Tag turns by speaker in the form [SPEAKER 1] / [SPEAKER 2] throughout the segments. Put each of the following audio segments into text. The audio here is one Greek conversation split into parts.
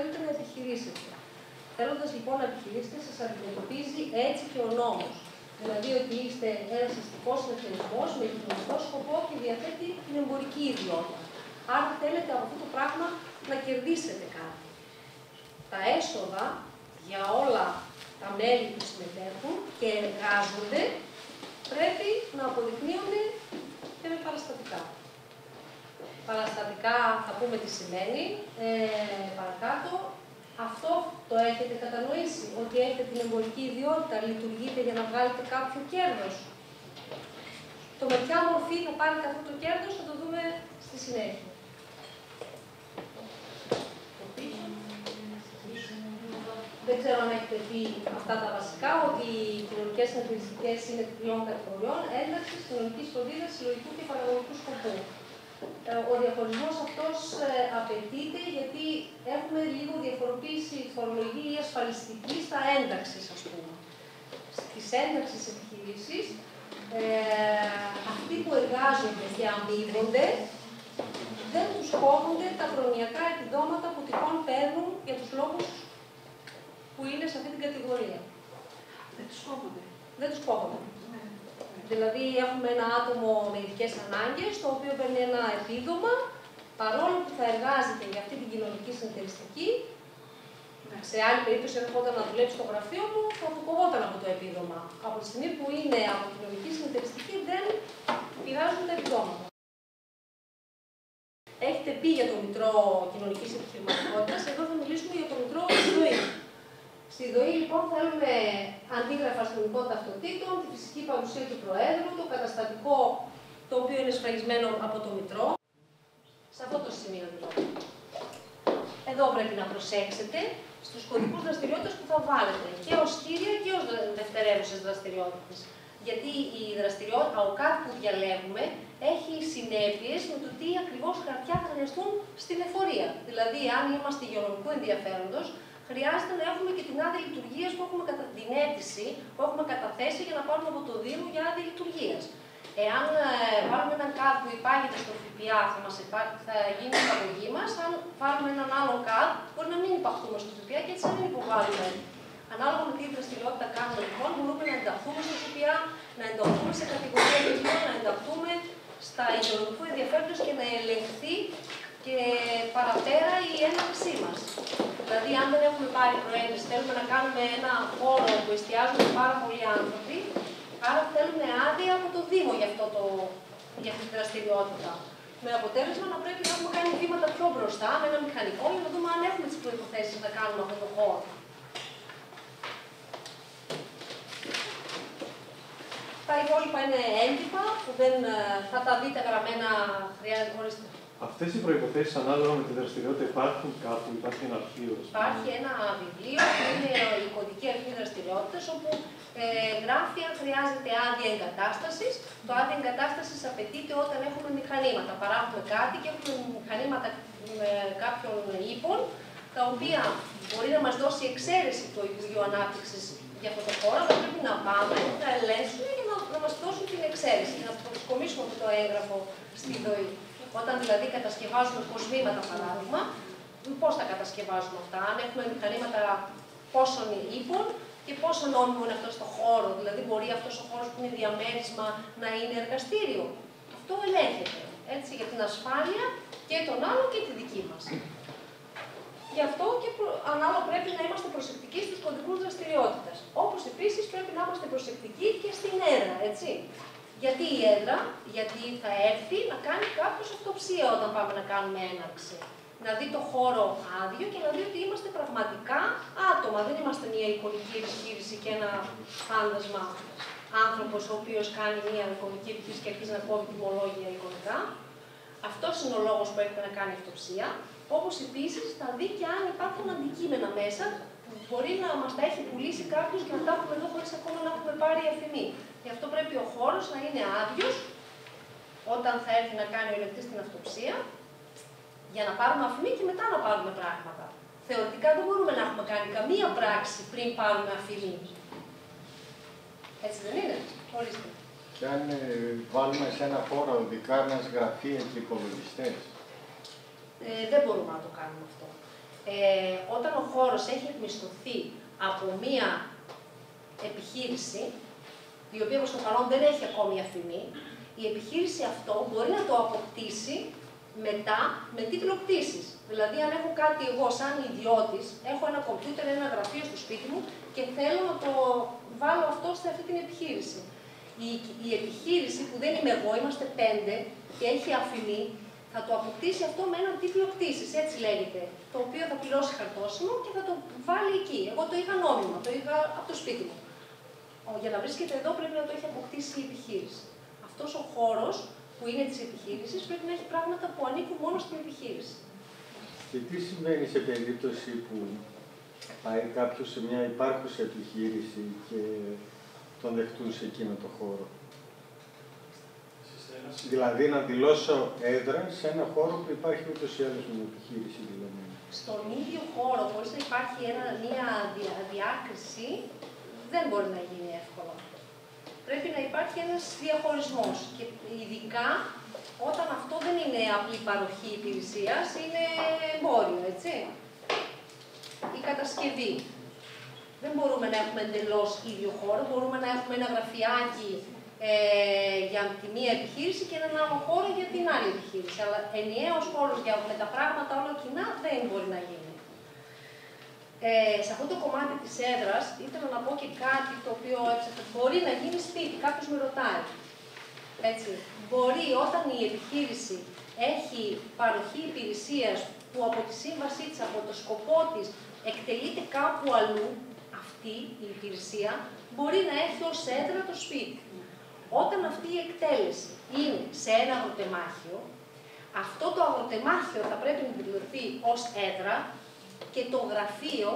[SPEAKER 1] θέλετε να επιχειρήσετε. Θέλοντας λοιπόν να επιχειρήσετε, σας αντιμετωπίζει έτσι και ο νόμος. Δηλαδή ότι είστε ένας αστικός συνεταιρισμό με κοινωνικό σκοπό και διαθέτει την εμπορική ιδιότητα. Άρα θέλετε από αυτό το πράγμα να κερδίσετε κάτι. Τα έσοδα για όλα τα μέλη που συμμετέχουν και εργάζονται πρέπει να αποδεικνύονται και με παραστατικά. Παραστατικά θα πούμε τι σημαίνει. Ε, παρακάτω, αυτό το έχετε κατανοήσει, ότι έχετε την εμπορική ιδιότητα, λειτουργείτε για να βγάλετε κάποιο κέρδος. Το με ποια μορφή θα πάρετε αυτό το κέρδος θα το δούμε στη συνέχεια. Δεν ξέρω αν έχετε πει αυτά τα βασικά, ότι οι κοινωνικές χαρακτηριστικές είναι τριών κατηγοριών, ένταξης, κοινωνικής φροντίδας, συλλογικού και παραγωγικού σκοπού. Ε, ο διαχωρισμός αυτός ε, απαιτείται γιατί έχουμε λίγο διαφοροποίηση φορολογική ή ασφαλιστική στα ένταξης, ας πούμε. Στις ένταξει επιχειρήσεις, ε, αυτοί που εργάζονται και αμείβονται δεν τους κόβονται τα προνοιακά επιδόματα που τυχόν παίρνουν για τους λόγους που είναι σε αυτή την κατηγορία.
[SPEAKER 2] Δεν τους κόβονται.
[SPEAKER 1] Δεν τους κόβονται. Δηλαδή έχουμε ένα άτομο με ειδικές ανάγκες, το οποίο παίρνει ένα επίδομα, παρόλο που θα εργάζεται για αυτή την κοινωνική συνεταιριστική, σε άλλη περίπτωση, αν ερχόταν να δουλέψει στο γραφείο μου, θα του κοβόταν από το επίδομα. Από τη στιγμή που είναι από την κοινωνική συνεταιριστική, δεν πειράζουν τα επιδόματα. Έχετε πει για το Μητρό Κοινωνικής Επιχειρηματικότητας, εδώ θα μιλήσουμε για το Μητρό Ζωή. Στη ΔΟΗ λοιπόν θέλουμε αντίγραφα αστυνομικών ταυτοτήτων, τη φυσική παρουσία του Προέδρου, το καταστατικό το οποίο είναι σφραγισμένο από το Μητρό. Σε αυτό το σημείο δηλαδή. Εδώ πρέπει να προσέξετε στους κωδικούς δραστηριότητας που θα βάλετε και ως κύρια και ως δευτερεύουσες δραστηριότητες. Γιατί η δραστηριότητα, ο κάτι που διαλέγουμε, έχει συνέπειες με το τι ακριβώς χαρτιά θα χρειαστούν στην εφορία. Δηλαδή, αν είμαστε υγειονομικού ενδιαφέροντος, χρειάζεται να έχουμε και την άδεια λειτουργίας που έχουμε κατά την αίτηση που έχουμε καταθέσει για να πάρουμε από το Δήμο για άδεια λειτουργίας. Εάν ε, βάλουμε έναν ΚΑΔ που υπάγεται στο ΦΠΑ, θα, μας θα γίνει η υπαγωγή μας. Αν βάλουμε έναν άλλο ΚΑΔ, μπορεί να μην υπαχθούμε στο ΦΠΑ και έτσι να μην υποβάλουμε. Ανάλογα με τι δραστηριότητα κάνουμε λοιπόν, μπορούμε να ενταχθούμε στο ΦΠΑ, να ενταχθούμε σε κατηγορία δεσμών, να ενταχθούμε στα υγειονομικού ενδιαφέροντος και να ελεγχθεί και παραπέρα η έναρξή μας. Δηλαδή, αν δεν έχουμε πάρει προέλευση, θέλουμε να κάνουμε ένα χώρο που εστιάζουν πάρα πολλοί άνθρωποι, άρα θέλουμε άδεια από το Δήμο για, αυτό το, για αυτή τη δραστηριότητα. Με αποτέλεσμα να πρέπει να έχουμε κάνει βήματα πιο μπροστά με ένα μηχανικό για να δούμε αν έχουμε τις προποθέσει να κάνουμε αυτό το χώρο. Τα υπόλοιπα είναι έντυπα που δεν ε, θα τα δείτε γραμμένα χρειάζεται χωρίς
[SPEAKER 3] Αυτές οι προποθέσει ανάλογα με τη δραστηριότητα υπάρχουν κάπου, υπάρχει ένα αρχείο.
[SPEAKER 1] Υπάρχει ένα βιβλίο που είναι η κωδική αρχή δραστηριότητας, όπου ε, γράφει αν χρειάζεται άδεια εγκατάστασης. Το άδεια εγκατάστασης απαιτείται όταν έχουμε μηχανήματα. Παράγουμε κάτι και έχουμε μηχανήματα με κάποιων ύπων, τα οποία μπορεί να μας δώσει εξαίρεση το Υπουργείο Ανάπτυξης για αυτό το χώρο, αλλά πρέπει να πάμε, να ελέγξουμε και να, να μας δώσουν την εξαίρεση και να αποκομίσουμε αυτό το έγγραφο στη ΔΟΗ. Όταν δηλαδή κατασκευάζουμε κοσμήματα, παράδειγμα, πώς θα κατασκευάζουμε αυτά, αν έχουμε μηχανήματα πόσων ύπων και πόσο νόμιμο είναι αυτός στο χώρο; Δηλαδή, μπορεί αυτός ο χώρος που είναι διαμέρισμα να είναι εργαστήριο; Αυτό ελέγχεται. Έτσι, για την ασφάλεια και των άλλων και τη δική μας. Γι' αυτό και ανάλογα πρέπει να είμαστε προσεκτικοί στους κωδικούς δραστηριότητας. Όπως επίσης πρέπει να είμαστε προσεκτικοί και στην έδρα, έτσι. Γιατί η έδρα, γιατί θα έρθει να κάνει κάποιος αυτοψία όταν πάμε να κάνουμε έναρξη. Να δει το χώρο άδειο και να δει ότι είμαστε πραγματικά άτομα. Δεν είμαστε μια εικονική επιχείρηση και ένα φάντασμα άνθρωπος ο οποίος κάνει μια εικονική επιχείρηση και αρχίζει να κόβει τιμολόγια εικονικά. Αυτός είναι ο λόγος που έρχεται να κάνει αυτοψία. Όπως επίσης θα δει και αν υπάρχουν αντικείμενα μέσα που μπορεί να μας τα έχει πουλήσει κάποιος και να τα έχουμε εδώ χωρίς ακόμα να έχουμε πάρει αφημί. Γι' αυτό πρέπει ο χώρος να είναι άδειος όταν θα έρθει να κάνει ο ελεκτής την αυτοψία, για να πάρουμε αφημί και μετά να πάρουμε πράγματα. Θεωρητικά δεν μπορούμε να έχουμε κάνει καμία πράξη πριν πάρουμε αφημί. Έτσι δεν είναι; Ορίστε.
[SPEAKER 4] Και αν ε, βάλουμε σε ένα χώρο οδικά να γραφεί υπολογιστές.
[SPEAKER 1] Ε, δεν μπορούμε να το κάνουμε αυτό. ε, όταν ο χώρος έχει εκμισθωθεί από μία επιχείρηση, η οποία προς το παρόν δεν έχει ακόμη αφημί, η επιχείρηση αυτό μπορεί να το αποκτήσει μετά με τίτλο κτήσης. Δηλαδή, αν έχω κάτι εγώ σαν ιδιώτης, έχω ένα κομπιούτερ, ένα γραφείο στο σπίτι μου και θέλω να το βάλω αυτό σε αυτή την επιχείρηση. Η, η επιχείρηση που δεν είμαι εγώ, είμαστε πέντε και έχει αφημί, θα το αποκτήσει αυτό με έναν τίτλο κτήση, έτσι λέγεται. Το οποίο θα πληρώσει χαρτόσημο και θα το βάλει εκεί. Εγώ το είχα νόμιμα, το είχα από το σπίτι μου. Για να βρίσκεται εδώ πρέπει να το έχει αποκτήσει η επιχείρηση. Αυτός ο χώρος που είναι της επιχείρησης πρέπει να έχει πράγματα που ανήκουν μόνο στην επιχείρηση.
[SPEAKER 4] Και τι συμβαίνει σε περίπτωση που πάει κάποιος σε μια υπάρχουσα επιχείρηση και τον δεχτούν σε εκείνο το χώρο; Δηλαδή να δηλώσω έδρα σε ένα χώρο που υπάρχει ούτως ή άλλως μια επιχείρηση δηλαδή.
[SPEAKER 1] Στον ίδιο χώρο, χωρίς να υπάρχει ένα, μια διάκριση, δεν μπορεί να γίνει εύκολα. Πρέπει να υπάρχει ένας διαχωρισμός και ειδικά όταν αυτό δεν είναι απλή παροχή υπηρεσίας, είναι εμπόριο, έτσι. Η κατασκευή. Δεν μπορούμε να έχουμε εντελώς ίδιο χώρο, μπορούμε να έχουμε ένα γραφιάκι ε, για τη μία επιχείρηση και έναν άλλο χώρο για την άλλη επιχείρηση. Αλλά ενιαίος χώρος για με τα πράγματα όλα κοινά δεν μπορεί να γίνει. Ε, σε αυτό το κομμάτι της έδρας ήθελα να πω και κάτι το οποίο έψαχνα. Μπορεί να γίνει σπίτι, κάποιος με ρωτάει. Έτσι. Μπορεί όταν η επιχείρηση έχει παροχή υπηρεσίας που από τη σύμβασή της, από το σκοπό της, εκτελείται κάπου αλλού, αυτή η υπηρεσία μπορεί να έχει ως έδρα το σπίτι. Όταν αυτή η εκτέλεση είναι σε ένα αγροτεμάχιο, αυτό το αγροτεμάχιο θα πρέπει να δηλωθεί ως έδρα και το γραφείο,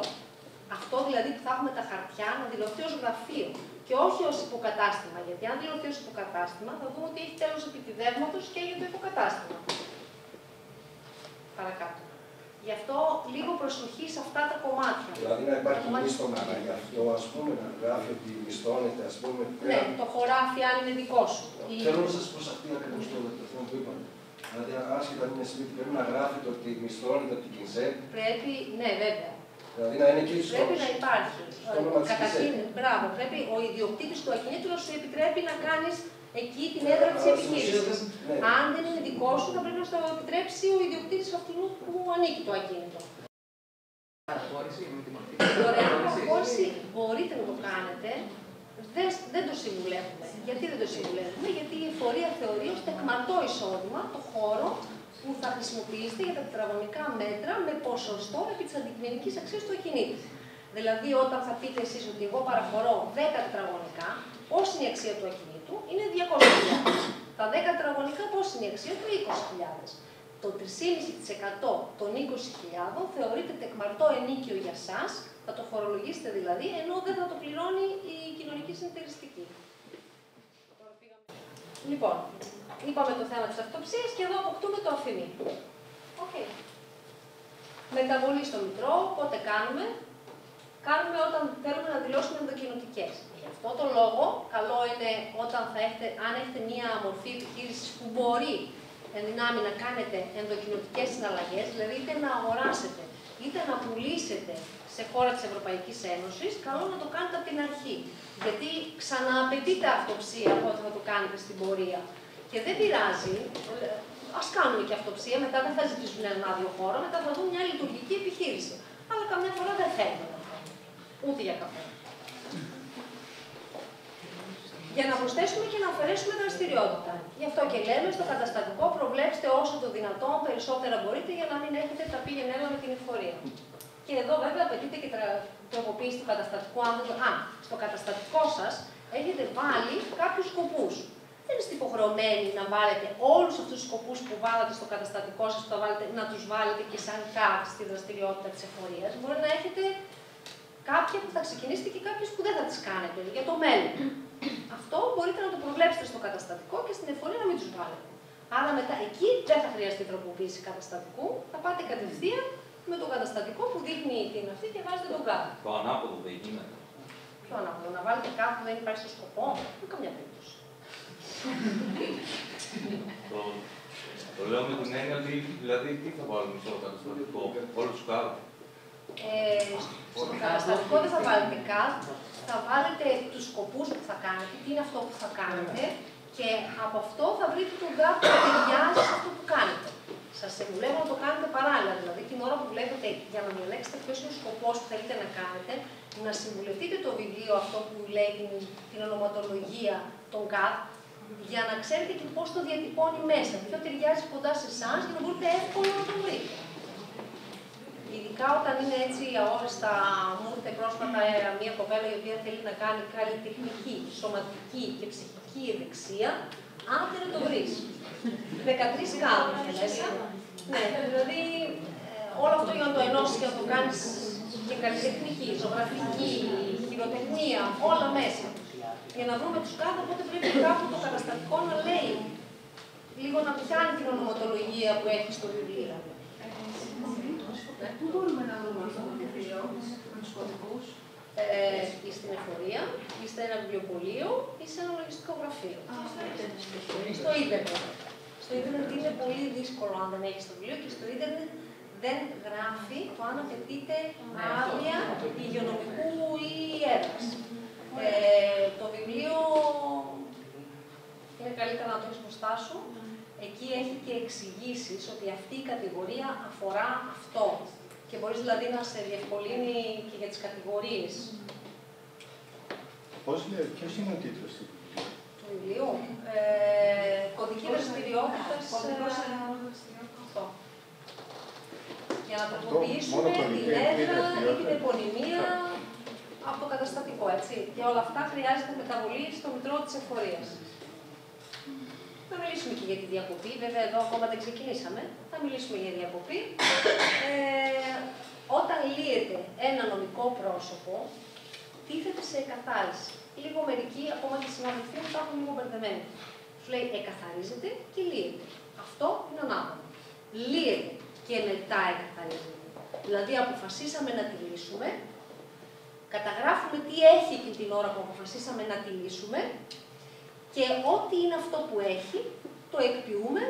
[SPEAKER 1] αυτό δηλαδή που θα έχουμε τα χαρτιά, να δηλωθεί ως γραφείο και όχι ως υποκατάστημα. Γιατί αν δηλωθεί ως υποκατάστημα, θα δούμε ότι έχει τέλος επιτιδεύματος και για το υποκατάστημα. Παρακάτω. Γι' αυτό λίγο προσοχή σε αυτά τα κομμάτια.
[SPEAKER 5] Δηλαδή να υπάρχει μισθονάρα γι' αυτό, ας πούμε, να γράφει ότι μισθώνεται, ας πούμε.
[SPEAKER 1] Ναι, το χωράφι αν είναι δικό σου.
[SPEAKER 5] Θέλω να σας πω σε αυτή ακριβώς το θέμα που είπατε. Δηλαδή, άσχετα αν είναι σπίτι, πρέπει να γράφετε ότι μισθώνεται από την ΚΙΝΣΕ.
[SPEAKER 1] Πρέπει, ναι, βέβαια.
[SPEAKER 5] Δηλαδή να είναι και στους
[SPEAKER 1] Πρέπει να υπάρχει. Καταρχήν, μπράβο, πρέπει ο ιδιοκτήτης του ακινήτου να σου επιτρέπει να κάνεις εκεί την έδρα της επιχείρησης.
[SPEAKER 5] Ναι.
[SPEAKER 1] Αν δεν είναι δικό σου, θα πρέπει να σου επιτρέψει ο ιδιοκτήτης αυτού που ανήκει το ακίνητο. Δωρεάν παραχώρηση μπορείτε να το κάνετε, δεν, δεν το συμβουλεύουμε. Γιατί δεν το συμβουλεύουμε, Γιατί η εφορία θεωρεί ως τεκματό εισόδημα το χώρο που θα χρησιμοποιήσετε για τα τετραγωνικά μέτρα με ποσοστό επί της αντικειμενικής αξίας του ακινήτου. Δηλαδή, όταν θα πείτε εσείς ότι εγώ παραχωρώ 10 τετραγωνικά, πώς είναι η αξία του ακινήτου, είναι 200.000. Τα 10 τετραγωνικά, πώς είναι η αξία του, 20.000. Το 3,5% των 20.000 θεωρείται τεκμαρτό ενίκιο για εσά, θα το φορολογήσετε δηλαδή, ενώ δεν θα το πληρώνει η κοινωνική συνεταιριστική. Λοιπόν, είπαμε το θέμα της αυτοψίας και εδώ αποκτούμε το αφημί. Okay. Μεταβολή στο Μητρό, πότε κάνουμε; Κάνουμε όταν θέλουμε να δηλώσουμε ενδοκινοτικές. Γι' αυτό το λόγο, καλό είναι όταν θα έχετε, αν έχετε μία μορφή επιχείρησης που μπορεί εν δυνάμει να κάνετε ενδοκινοτικές συναλλαγές, δηλαδή είτε να αγοράσετε, είτε να πουλήσετε σε χώρα της Ευρωπαϊκής Ένωσης, καλό να το κάνετε από την αρχή. Γιατί ξανααπαιτείται αυτοψία όταν θα το κάνετε στην πορεία. Και δεν πειράζει, ας κάνουμε και αυτοψία, μετά δεν θα ζητήσουν ένα άδειο χώρο, μετά θα δουν μια λειτουργική επιχείρηση. Αλλά καμιά φορά δεν θέλουν αυτό. Ούτε για καφέ. Για να προσθέσουμε και να αφαιρέσουμε δραστηριότητα. Γι' αυτό και λέμε στο καταστατικό προβλέψτε όσο το δυνατόν περισσότερα μπορείτε για να μην έχετε τα πήγαινε με την εφορία. Και εδώ βέβαια απαιτείται και τροποποίηση του καταστατικού. Αν Α, στο καταστατικό σας έχετε βάλει κάποιους σκοπούς. Δεν είστε υποχρεωμένοι να βάλετε όλους αυτούς τους σκοπούς που βάλατε στο καταστατικό σας, να τους βάλετε και σαν κάτι στη δραστηριότητα της εφορίας. Μπορεί να έχετε κάποια που θα ξεκινήσετε και κάποιες που δεν θα τις κάνετε για το μέλλον. Αυτό μπορείτε να το προβλέψετε στο καταστατικό και στην εφορία να μην τους βάλετε. Άρα μετά εκεί δεν θα χρειαστεί τροποποίηση καταστατικού, θα πάτε κατευθείαν με το καταστατικό που δείχνει την αυτή και βάζετε τον κάτω.
[SPEAKER 6] Το ανάποδο δεν γίνεται.
[SPEAKER 1] Ποιο ανάποδο, να βάλετε κάτω δεν υπάρχει στο σκοπό, δεν καμιά περίπτωση.
[SPEAKER 6] το, το λέω με την έννοια ότι δηλαδή τι θα βάλουμε στο καταστατικό, όλου του κάτω.
[SPEAKER 1] Ε, στο καταστατικό δεν θα βάλετε ΚΑΤ, θα βάλετε τους σκοπούς που θα κάνετε, τι είναι αυτό που θα κάνετε και από αυτό θα βρείτε τον γκάπ που ταιριάζει σε αυτό που κάνετε. Σας συμβουλεύω να το κάνετε παράλληλα. Δηλαδή, την ώρα που βλέπετε, για να διαλέξετε ποιος είναι ο σκοπός που θέλετε να κάνετε, να συμβουλευτείτε το βιβλίο αυτό που λέει την, την ονοματολογία των ΚΑΤ, για να ξέρετε και πώς το διατυπώνει μέσα. Ποιο ταιριάζει κοντά σε εσάς για να μπορείτε εύκολα να το βρείτε. Ειδικά όταν είναι έτσι αόριστα, μου ήρθε πρόσφατα ε, μια κοπέλα η οποία θέλει να κάνει καλλιτεχνική, σωματική και ψυχική ευεξία, άντε να το βρεις. 13 κάτω μέσα. Ναι, δηλαδή ε, όλο αυτό για να το ενώσει και να το κάνεις και καλλιτεχνική, ζωγραφική, χειροτεχνία, όλα μέσα. Για να βρούμε τους κάτω, οπότε πρέπει κάπου το καταστατικό να λέει λίγο να πιάνει την ονοματολογία που έχει στο βιβλίο.
[SPEAKER 2] Πού μπορούμε να βρούμε αυτό το βιβλίο με τους κωδικούς,
[SPEAKER 1] ε, ή στην εφορία, ή σε ένα βιβλιοπωλείο, ή σε ένα λογιστικό γραφείο. Στο ίντερνετ. Στο ίντερνετ είναι πολύ δύσκολο αν δεν έχεις το βιβλίο και στο ίντερνετ δεν γράφει το αν απαιτείται άδεια υγειονομικού ή έδρα. Ε, το βιβλίο είναι καλύτερα να το έχεις μπροστά σου. Εκεί έχει και εξηγήσεις ότι αυτή η κατηγορία αφορά αυτό. Και μπορείς δηλαδή να σε διευκολύνει και για τις κατηγορίες.
[SPEAKER 4] Πώς λέει, ποιος είναι ο τίτλος του βιβλίου.
[SPEAKER 1] Του βιβλίου; Ε, κωδική δραστηριότητας. Αυτό. Για να τροποποιήσουμε την έδρα ή την επωνυμία από το καταστατικό, έτσι. Και όλα αυτά χρειάζεται μεταβολή στο μητρό της εφορίας. Θα μιλήσουμε και για τη διακοπή. Βέβαια, εδώ ακόμα δεν ξεκινήσαμε. Θα μιλήσουμε για διακοπή. Ε, όταν λύεται ένα νομικό πρόσωπο, τίθεται σε εκαθάριση. Λίγο μερικοί, ακόμα και συναδελφοί μου, τα έχουν λίγο μπερδεμένοι. Σου λέει εκαθαρίζεται και λύεται. Αυτό είναι ανάποδο. Λύεται και μετά εκαθαρίζεται. Δηλαδή, αποφασίσαμε να τη λύσουμε, καταγράφουμε τι έχει εκείνη την ώρα που αποφασίσαμε να τη λύσουμε και ό,τι είναι αυτό που έχει, το εκποιούμε,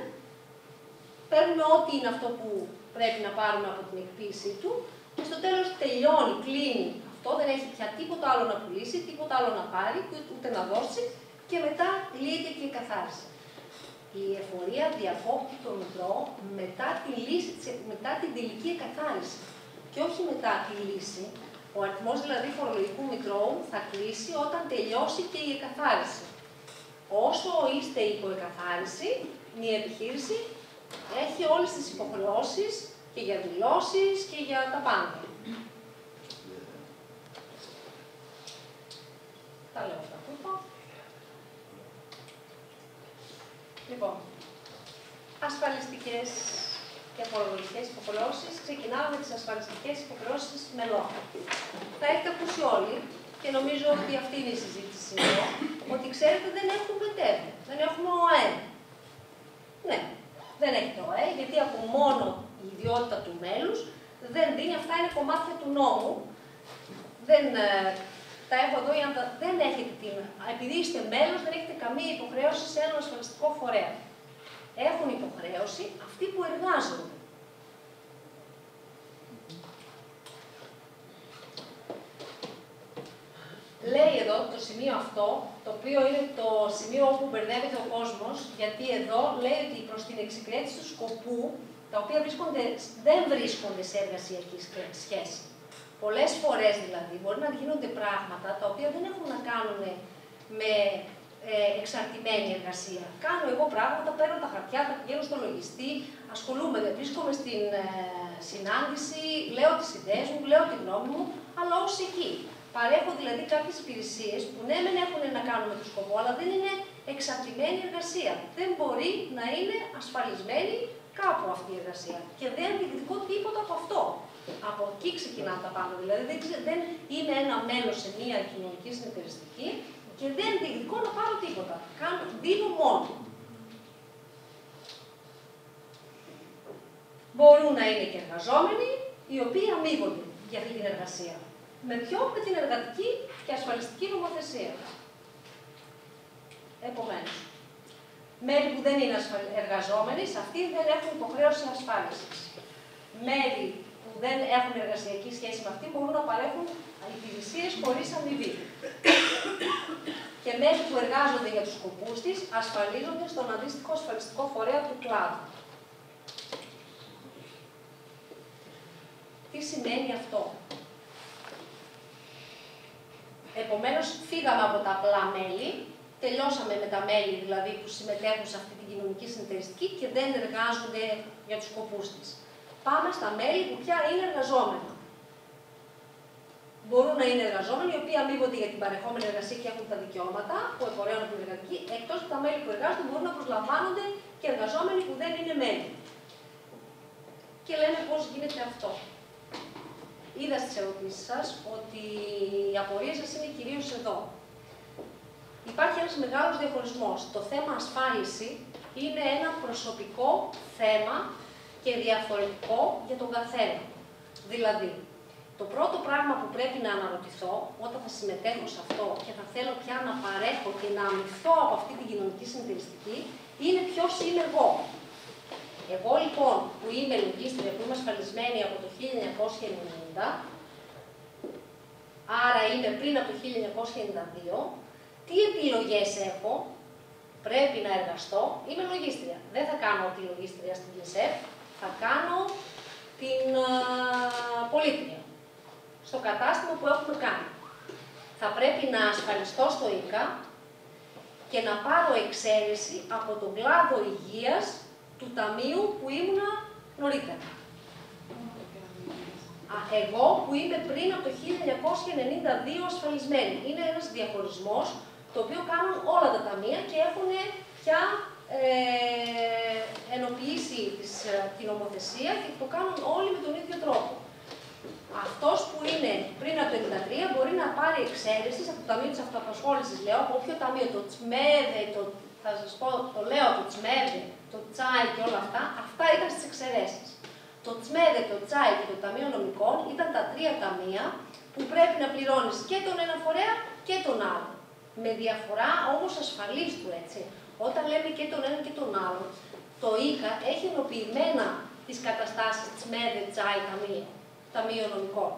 [SPEAKER 1] παίρνουμε ό,τι είναι αυτό που πρέπει να πάρουμε από την εκποίησή του. Και στο τέλος τελειώνει, κλείνει αυτό, δεν έχει πια τίποτα άλλο να πουλήσει, τίποτα άλλο να πάρει, ούτε να δώσει. Και μετά λύεται και η καθάριση. Η εφορία διακόπτει το μητρό μετά, τη λύση, μετά την τελική εκαθάριση. Και όχι μετά τη λύση. Ο αριθμός δηλαδή φορολογικού μητρώου θα κλείσει όταν τελειώσει και η εκαθάριση όσο είστε υποεκαθάριση, μια επιχείρηση έχει όλες τις υποχρεώσεις και για δηλώσεις και για τα πάντα. Τα λέω αυτά που είπα. Λοιπόν, ασφαλιστικές και φορολογικές υποχρεώσεις. Ξεκινάμε με τις ασφαλιστικές υποχρεώσεις μελών. Τα έχετε ακούσει όλοι και νομίζω ότι αυτή είναι η συζήτηση σήμερα, ότι ξέρετε δεν έχουμε ΤΕΒ, δεν έχουμε ΟΑΕ. Ναι, δεν έχει το ΟΑΕ, γιατί από μόνο η ιδιότητα του μέλους δεν δίνει, αυτά είναι κομμάτια του νόμου. Δεν, ε, τα έχω εδώ για να τα, δεν έχετε την, επειδή είστε μέλος, δεν έχετε καμία υποχρέωση σε έναν ασφαλιστικό φορέα. Έχουν υποχρέωση αυτοί που εργάζονται. Λέει εδώ το σημείο αυτό, το οποίο είναι το σημείο όπου μπερδεύεται ο κόσμος, γιατί εδώ λέει ότι προς την εξυπηρέτηση του σκοπού, τα οποία βρίσκονται, δεν βρίσκονται σε εργασιακή σχέση. Πολλές φορές δηλαδή μπορεί να γίνονται πράγματα τα οποία δεν έχουν να κάνουν με ε, εξαρτημένη εργασία. Κάνω εγώ πράγματα, παίρνω τα χαρτιά, τα πηγαίνω στο λογιστή, ασχολούμαι, βρίσκομαι στην ε, συνάντηση, λέω τις ιδέες μου, λέω τη γνώμη μου, αλλά ως εκεί. Παρέχω δηλαδή κάποιες υπηρεσίες που ναι, δεν έχουν να κάνουν με το σκοπό, αλλά δεν είναι εξαρτημένη εργασία. Δεν μπορεί να είναι ασφαλισμένη κάπου αυτή η εργασία. Και δεν διεκδικώ τίποτα από αυτό. Από εκεί ξεκινά τα πάντα. Δηλαδή δεν, δεν είμαι ένα μέλος σε μια κοινωνική συνεταιριστική και δεν διεκδικώ να πάρω τίποτα. Κάνω, δίνω μόνο. Μπορούν να είναι και εργαζόμενοι οι οποίοι αμείβονται για αυτή την εργασία. Με ποιο, με την εργατική και ασφαλιστική νομοθεσία. Επομένως, μέλη που δεν είναι εργαζόμενοι, σε αυτοί δεν έχουν υποχρέωση ασφάλισης. Μέλη που που δεν έχουν εργασιακή σχέση με αυτή μπορούν να παρέχουν υπηρεσίες χωρίς αμοιβή. Και μέλη που εργάζονται για τους σκοπούς της ασφαλίζονται στον αντίστοιχο ασφαλιστικό φορέα του κλάδου. Τι σημαίνει αυτό; Επομένως, φύγαμε από τα απλά μέλη, τελειώσαμε με τα μέλη δηλαδή που συμμετέχουν σε αυτή την κοινωνική συνεταιριστική και δεν εργάζονται για τους σκοπούς της. Πάμε στα μέλη που πια είναι εργαζόμενα. Μπορούν να είναι εργαζόμενοι, οι οποίοι αμείβονται για την παρεχόμενη εργασία και έχουν τα δικαιώματα που επορρέουν την εργατική, εκτός από τα μέλη που εργάζονται μπορούν να προσλαμβάνονται και εργαζόμενοι που δεν είναι μέλη. Και λέμε πώς γίνεται αυτό. Είδα στις ερωτήσεις σας ότι οι απορίε σας είναι κυρίως εδώ. Υπάρχει ένας μεγάλος διαχωρισμός. Το θέμα ασφάλιση είναι ένα προσωπικό θέμα και διαφορετικό για τον καθένα. Δηλαδή, το πρώτο πράγμα που πρέπει να αναρωτηθώ όταν θα συμμετέχω σε αυτό και θα θέλω πια να παρέχω και να αμυθώ από αυτή την κοινωνική συντηρητική είναι ποιος είμαι εγώ. Εγώ λοιπόν που είμαι λογίστρια, που είμαι ασφαλισμένη από το 1990, άρα είμαι πριν από το 1992, τι επιλογές έχω, πρέπει να εργαστώ, είμαι λογίστρια. Δεν θα κάνω τη λογίστρια στην ΚΙΣΕΦ, θα κάνω την πολίτρια, στο κατάστημα που έχουμε κάνει. Θα πρέπει να ασφαλιστώ στο ΙΚΑ και να πάρω εξαίρεση από τον κλάδο υγείας του ταμείου που ήμουνα νωρίτερα. Εγώ που είμαι πριν από το 1992 ασφαλισμένη. Είναι ένας διαχωρισμός το οποίο κάνουν όλα τα ταμεία και έχουν πια ε, ενοποιήσει της, ε, την νομοθεσία και το κάνουν όλοι με τον ίδιο τρόπο. Αυτός που είναι πριν από το 1993 μπορεί να πάρει εξαίρεσης από το Ταμείο της Αυτοαπασχόλησης, λέω, από όποιο ταμείο, το ΤΣΜΕΔΕ, το, θα σας πω, το λέω, το ΤΣΜΕΔΕ, το ΤΣΑΙ και όλα αυτά, αυτά ήταν στις εξαιρέσεις. Το ΤΣΜΕΔΕ, το ΤΣΑΙ και το Ταμείο Νομικών ήταν τα τρία ταμεία που πρέπει να πληρώνεις και τον ένα φορέα και τον άλλο. Με διαφορά όμως ασφαλίστου, έτσι. Όταν λέμε και τον ένα και τον άλλο, το ΙΚΑ έχει ενοποιημένα τις καταστάσεις τη ΜΕΔΕ, ΤΣΑΙ, Ταμείο, Ταμείο Νομικών.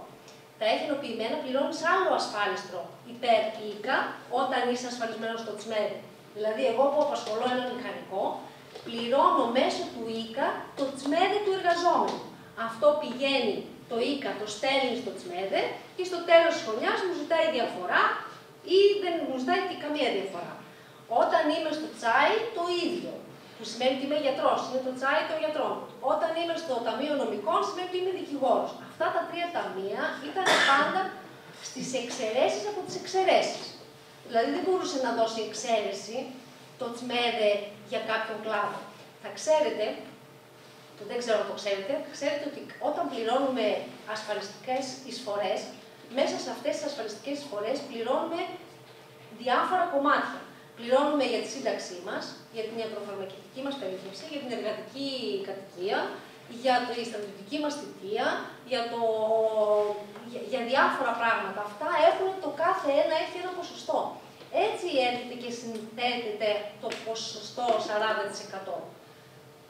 [SPEAKER 1] Τα έχει ενοποιημένα, πληρώνεις άλλο ασφάλιστρο υπέρ ΙΚΑ όταν είσαι ασφαλισμένος στο ΤΣΜΕΔΕ. Δηλαδή, εγώ που απασχολώ ένα μηχανικό, πληρώνω μέσω του ΙΚΑ το τσμέδε του εργαζόμενου. Αυτό πηγαίνει το ΙΚΑ, το στέλνει στο τσμέδε και στο τέλος της χρονιάς μου ζητάει διαφορά ή δεν μου ζητάει και καμία διαφορά. Όταν είμαι στο τσάι, το ίδιο. Που σημαίνει ότι είμαι γιατρός, είναι το τσάι των γιατρών. Όταν είμαι στο Ταμείο Νομικών, σημαίνει ότι είμαι δικηγόρος. Αυτά τα τρία ταμεία ήταν πάντα στις εξαιρέσεις από τις εξαιρέσεις. Δηλαδή δεν μπορούσε να δώσει εξαίρεση το τσμέδε για κάποιον κλάδο. Θα ξέρετε, το δεν ξέρω αν το ξέρετε, ξέρετε ότι όταν πληρώνουμε ασφαλιστικές εισφορές, μέσα σε αυτές τις ασφαλιστικές εισφορές πληρώνουμε διάφορα κομμάτια. Πληρώνουμε για τη σύνταξή μας, για την ιατροφαρμακευτική μας περίθαλψη, για την εργατική κατοικία, για τη στρατιωτική μας θητεία, για, το... για, για διάφορα πράγματα. Αυτά έχουν το κάθε ένα έχει ένα ποσοστό. Έτσι έρχεται και συνθέτεται το ποσοστό 40%.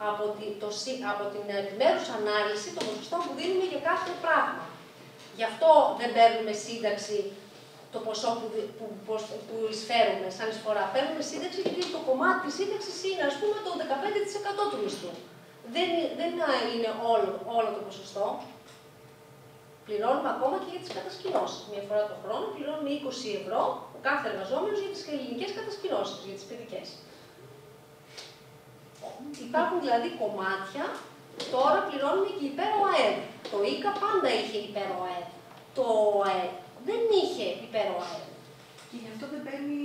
[SPEAKER 1] Από, το, από την επιμέρους ανάλυση των ποσοστών που δίνουμε για κάθε πράγμα. Γι' αυτό δεν παίρνουμε σύνταξη το ποσό που, που, που, που εισφέρουμε σαν εισφορά. Παίρνουμε σύνταξη γιατί το κομμάτι της σύνταξης είναι ας πούμε το 15% του μισθού. Δεν, δεν είναι όλο, όλο το ποσοστό. Πληρώνουμε ακόμα και για τις κατασκηνώσεις. Μία φορά το χρόνο πληρώνουμε 20 ευρώ ο κάθε εργαζόμενος για τις ελληνικές κατασκηνώσεις, για τις παιδικές. Υπάρχουν δηλαδή κομμάτια, τώρα πληρώνουμε και υπέρ ΟΑΕΔ. Το ΙΚΑ πάντα είχε υπέρ ΟΑΕΔ. Το ΟΑΕΔ δεν είχε υπέρ ΟΑΕΔ.
[SPEAKER 2] Και γι' αυτό δεν παίρνει.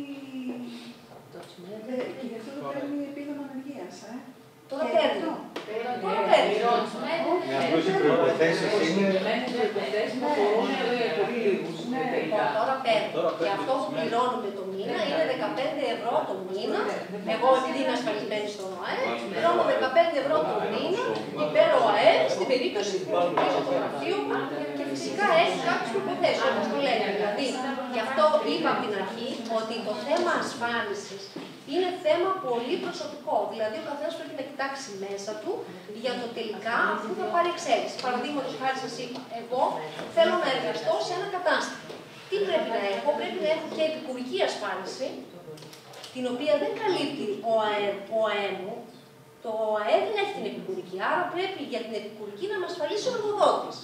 [SPEAKER 2] Και γι' αυτό δεν παίρνει επίδομα ανεργίας, ε.
[SPEAKER 1] Τώρα παίρνει. Τώρα παίρνει.
[SPEAKER 4] Με αυτές οι προϋποθέσεις είναι...
[SPEAKER 1] Τώρα παίρνεις. Και αυτό που πληρώνουμε το μήνα. Είναι 15 ευρώ το μήνα. Εγώ επειδή είμαι ασφαλισμένη στον ΟΑΕ, πληρώνω 15 ευρώ το μήνα. Υπέρ ΟΑΕ στην περίπτωση που κλείσω το γραφείο μου. Και φυσικά έχει κάποιε προποθέσει όπως το λένε. Δηλαδή, γι' αυτό είπα από την αρχή ότι το θέμα ασφάλισης είναι θέμα πολύ προσωπικό. Δηλαδή, ο καθένας πρέπει να κοιτάξει μέσα του για το τελικά αφού θα πάρει εξαίρεση. Παραδείγματος χάρη, σας είπα, εγώ θέλω να εργαστώ σε ένα κατάστημα. Τι πρέπει να έχω, πρέπει να έχω και επικουρική ασφάλιση, την οποία δεν καλύπτει ο ΑΕ, ο ΑΕ μου. Το ΑΕ δεν έχει την επικουρική, άρα πρέπει για την επικουρική να με ασφαλίσει ο εργοδότης.